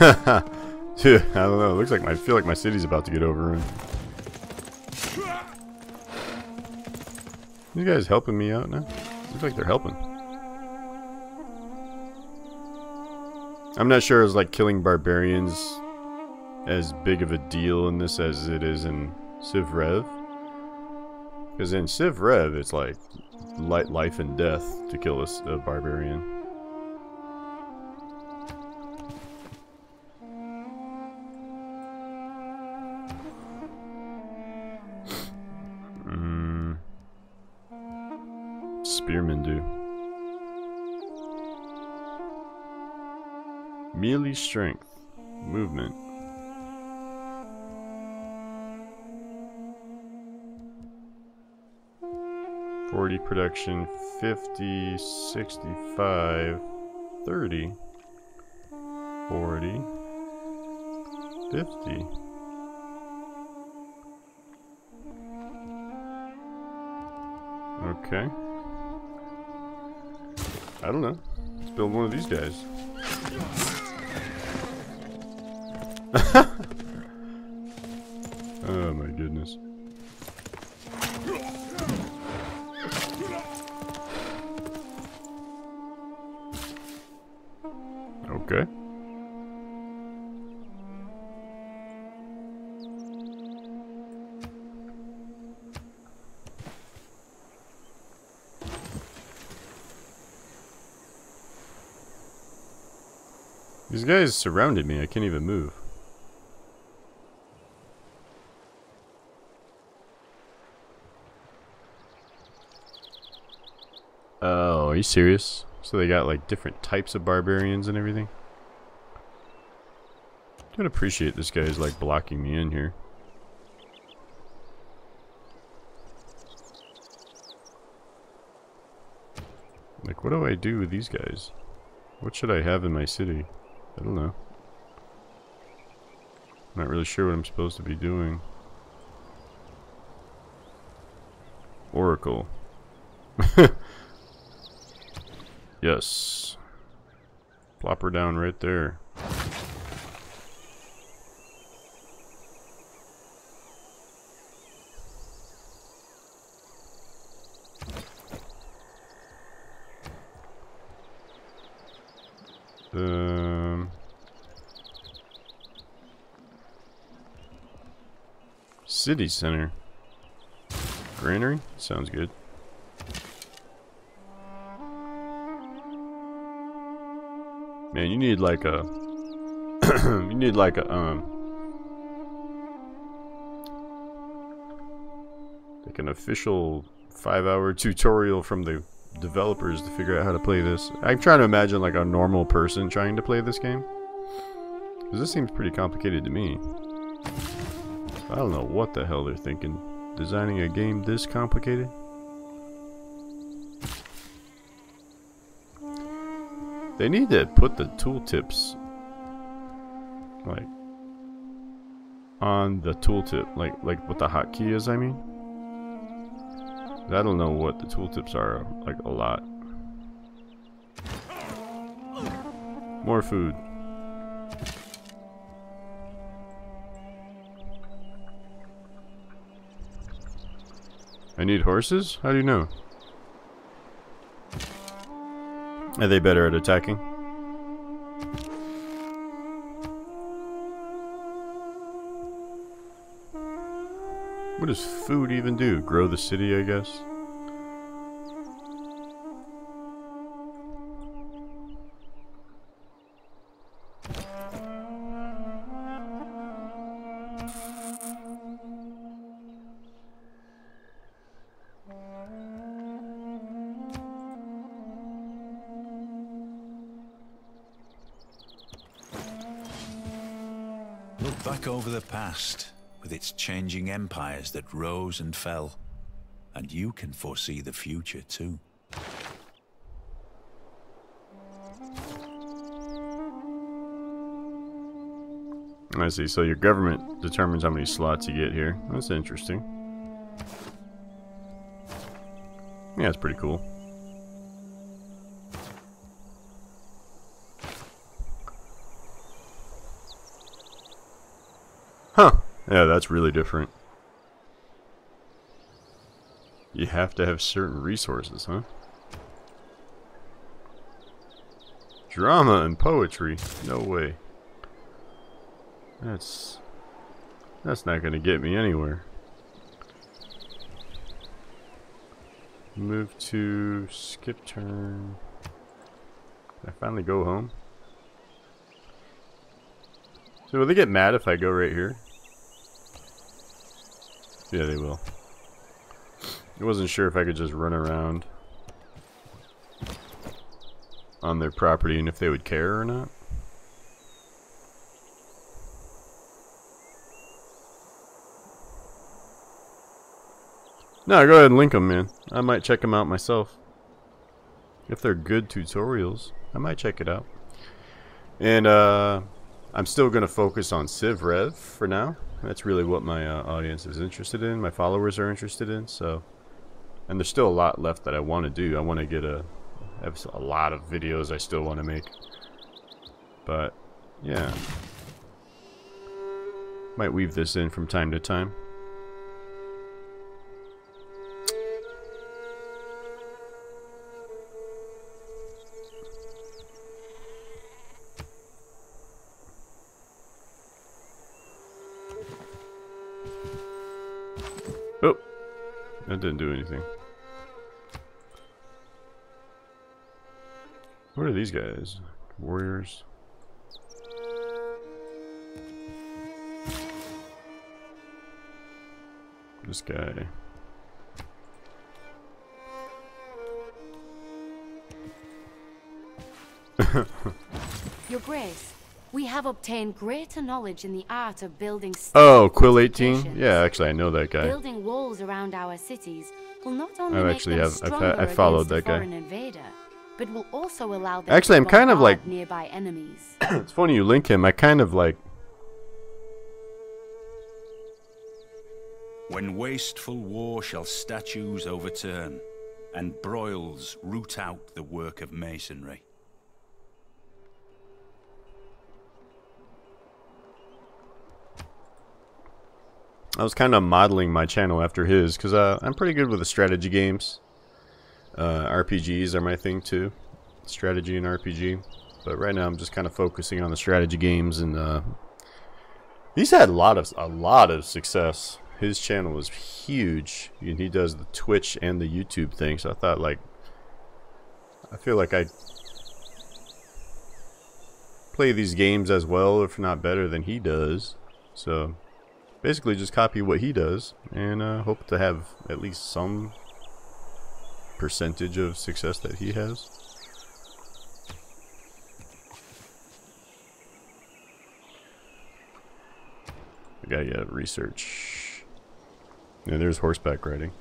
Dude, I don't know. It looks like my, I feel like my city's about to get overrun. Guys helping me out now? Looks like they're helping. I'm not sure it's like killing barbarians as big of a deal in this as it is in Civ Rev. Because in Civ Rev, it's like li life and death to kill a barbarian. Melee strength. Movement. Forty production, 50, 65, 30, 40, 50. Okay. I don't know. Let's build one of these guys. Oh my goodness. Okay. These guys surrounded me. I can't even move. Oh, are you serious? So they got like different types of barbarians and everything? Don't appreciate this guy's like blocking me in here. Like, what do I do with these guys? What should I have in my city? I don't know. I'm Not really sure what I'm supposed to be doing. Oracle. yes. Plop her down right there. Um, city center. Granary? Sounds good. Man, you need like a... you need like a, um... Like an official five-hour tutorial from the developers to figure out how to play this. I'm trying to imagine like a normal person trying to play this game. Because this seems pretty complicated to me. I don't know what the hell they're thinking. Designing a game this complicated? They need to put the tooltips like on the tooltip, like like what the hotkey is, I mean. I don't know what the tooltips are, like a lot. More food. I need horses? How do you know? Are they better at attacking? What does food even do? Grow the city, I guess? Changing empires that rose and fell. And you can foresee the future too. I see. So your government determines how many slots you get here. That's interesting. Yeah, it's pretty cool. Huh. Yeah, that's really different. You have to have certain resources, huh? Drama and poetry. No way. That's... That's not gonna get me anywhere. Move to... Skip turn... Can I finally go home? So will they get mad if I go right here? Yeah, they will. I wasn't sure if I could just run around on their property and if they would care or not. No, go ahead and link them, man. I might check them out myself. If they're good tutorials, I might check it out. And, uh... I'm still going to focus on Civ Rev for now. That's really what my uh, audience is interested in. My followers are interested in. So, and there's still a lot left that I want to do. I want to get a I have a lot of videos I still want to make. But yeah, might weave this in from time to time. That didn't do anything. What are these guys? Warriors? This guy. Your Grace, we have obtained greater knowledge in the art of building Oh, Quill 18? Yeah, actually I know that guy. Building walls around our cities will not only I make actually them have- I've stronger I followed against a that guy. foreign invader, but will also allow them Actually, to I'm kind of like- nearby enemies. it's funny you link him. I kind of like. When wasteful war shall statues overturn, and broils root out the work of masonry. I was kind of modeling my channel after his because uh, I'm pretty good with the strategy games. Uh, RPGs are my thing too, strategy and RPG. But right now I'm just kind of focusing on the strategy games, and uh, he's had a lot of a lot of success. His channel is huge, and he does the Twitch and the YouTube thing. So I thought like, I feel like I play these games as well, if not better than he does. So basically just copy what he does and uh, hope to have at least some percentage of success that he has. We got yeah, research. Yeah, there's horseback riding.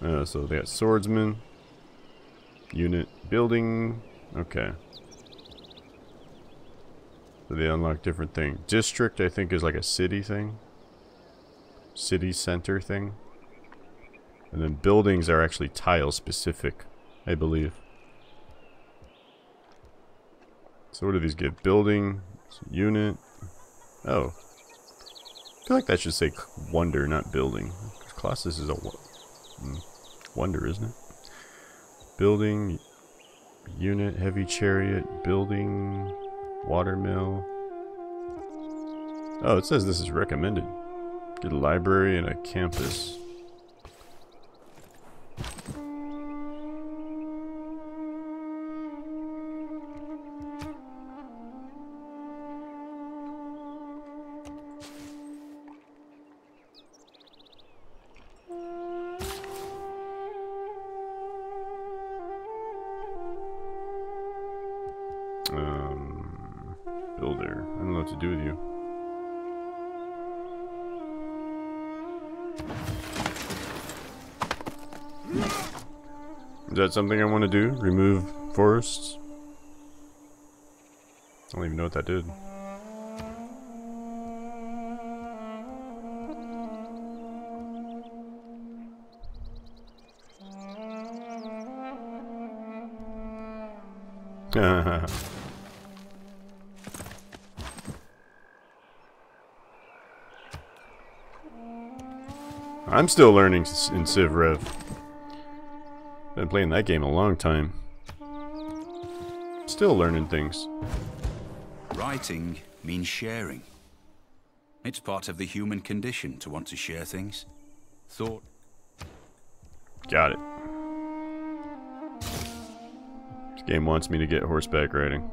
Uh, so they got swordsman, unit, building. Okay. So they unlock different things. District, I think, is like a city thing. City center thing. And then buildings are actually tile specific, I believe. So what do these give? Building, unit. Oh. I feel like that should say wonder, not building. Because Colossus is a mm, wonder, isn't it? Building, unit, heavy chariot, building, watermill. Oh, it says this is recommended. Get a library and a campus. That something I want to do? Remove forests? I don't even know what that did. I'm still learning in Civ Rev. Been playing that game a long time. Still learning things. Writing means sharing. It's part of the human condition to want to share things. Thought Got it. This game wants me to get horseback riding.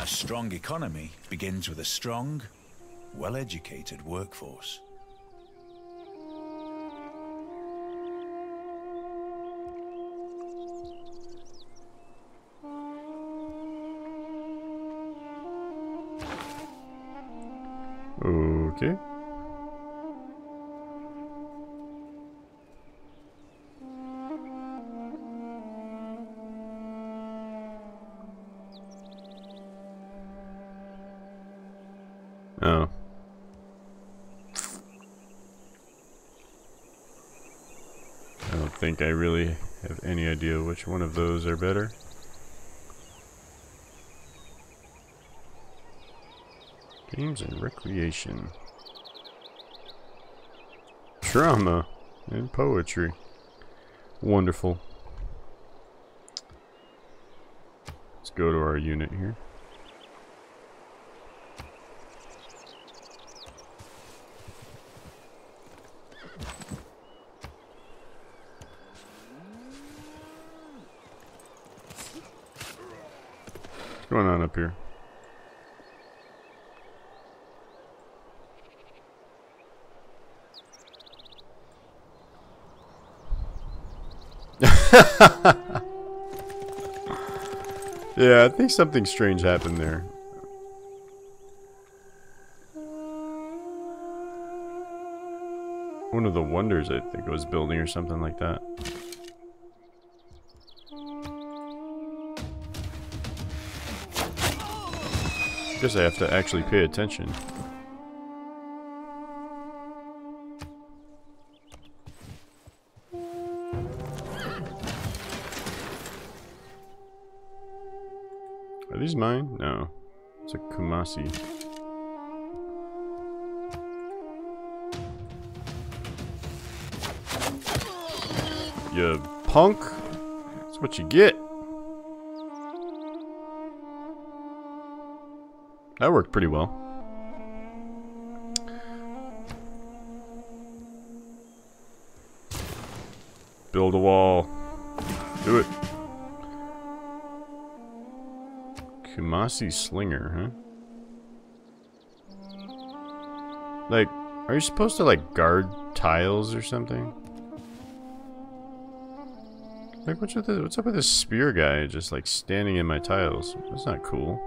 A strong economy begins with a strong, well educated workforce. Okay. I really have any idea which one of those are better. Games and recreation. Drama and poetry. Wonderful. Let's go to our unit here. Yeah, I think something strange happened there. one of the wonders I think was building or something like that. Guess I have to actually pay attention. Are these mine? No. It's a Kumasi. You punk. That's what you get. That worked pretty well. Build a wall. Do it. Kumasi Slinger, huh? Like, are you supposed to, like, guard tiles or something? Like, what's, with the, what's up with this spear guy just, like, standing in my tiles? That's not cool.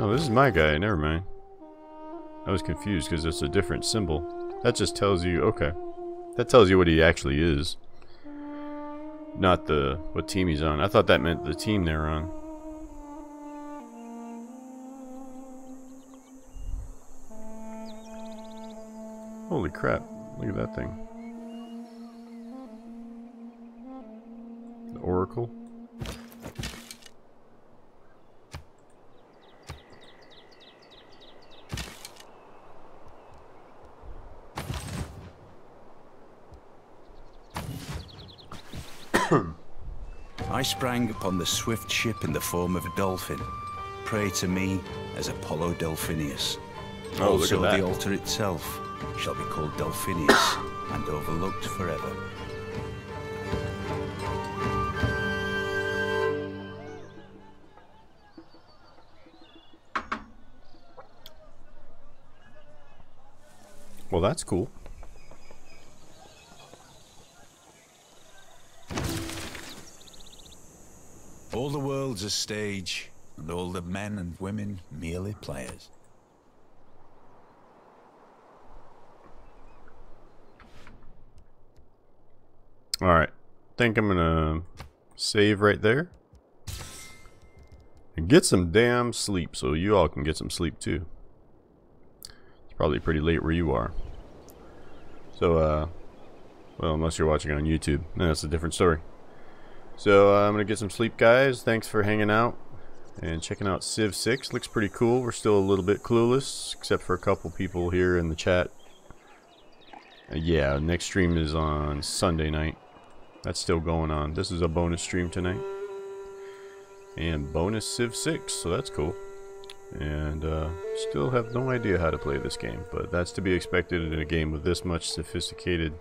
No, this is my guy. Never mind. I was confused because it's a different symbol. That just tells you, okay. That tells you what he actually is. Not the what team he's on. I thought that meant the team they're on. Holy crap. Look at that thing. The Oracle. I sprang upon the swift ship in the form of a dolphin. Pray to me as Apollo Delphinius. Oh, also, the altar itself shall be called Delphinius and overlooked forever. Well, that's cool. All the a stage, and all the men and women merely players. Alright. think I'm gonna save right there. And get some damn sleep so you all can get some sleep too. It's probably pretty late where you are. So, uh, well, unless you're watching on YouTube, then that's a different story. So, uh, I'm gonna get some sleep, guys. Thanks for hanging out and checking out Civ 6. Looks pretty cool. We're still a little bit clueless, except for a couple people here in the chat. Uh, yeah, next stream is on Sunday night. That's still going on. This is a bonus stream tonight. And bonus Civ 6, so that's cool. And uh, still have no idea how to play this game, but that's to be expected in a game with this much sophisticated,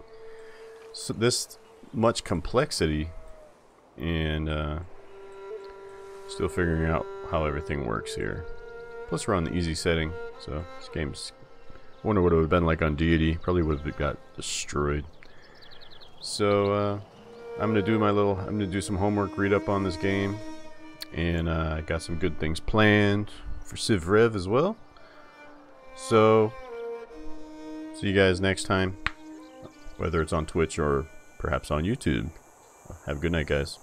so this much complexity, and uh, still figuring out how everything works here. Plus we're on the easy setting, so this game's wonder what it would have been like on Deity. Probably would have got destroyed. So uh, I'm gonna do my little. I'm gonna do some homework, read up on this game, and uh, I got some good things planned for Civ Rev as well. So see you guys next time, whether it's on Twitch or perhaps on YouTube. Have a good night, guys.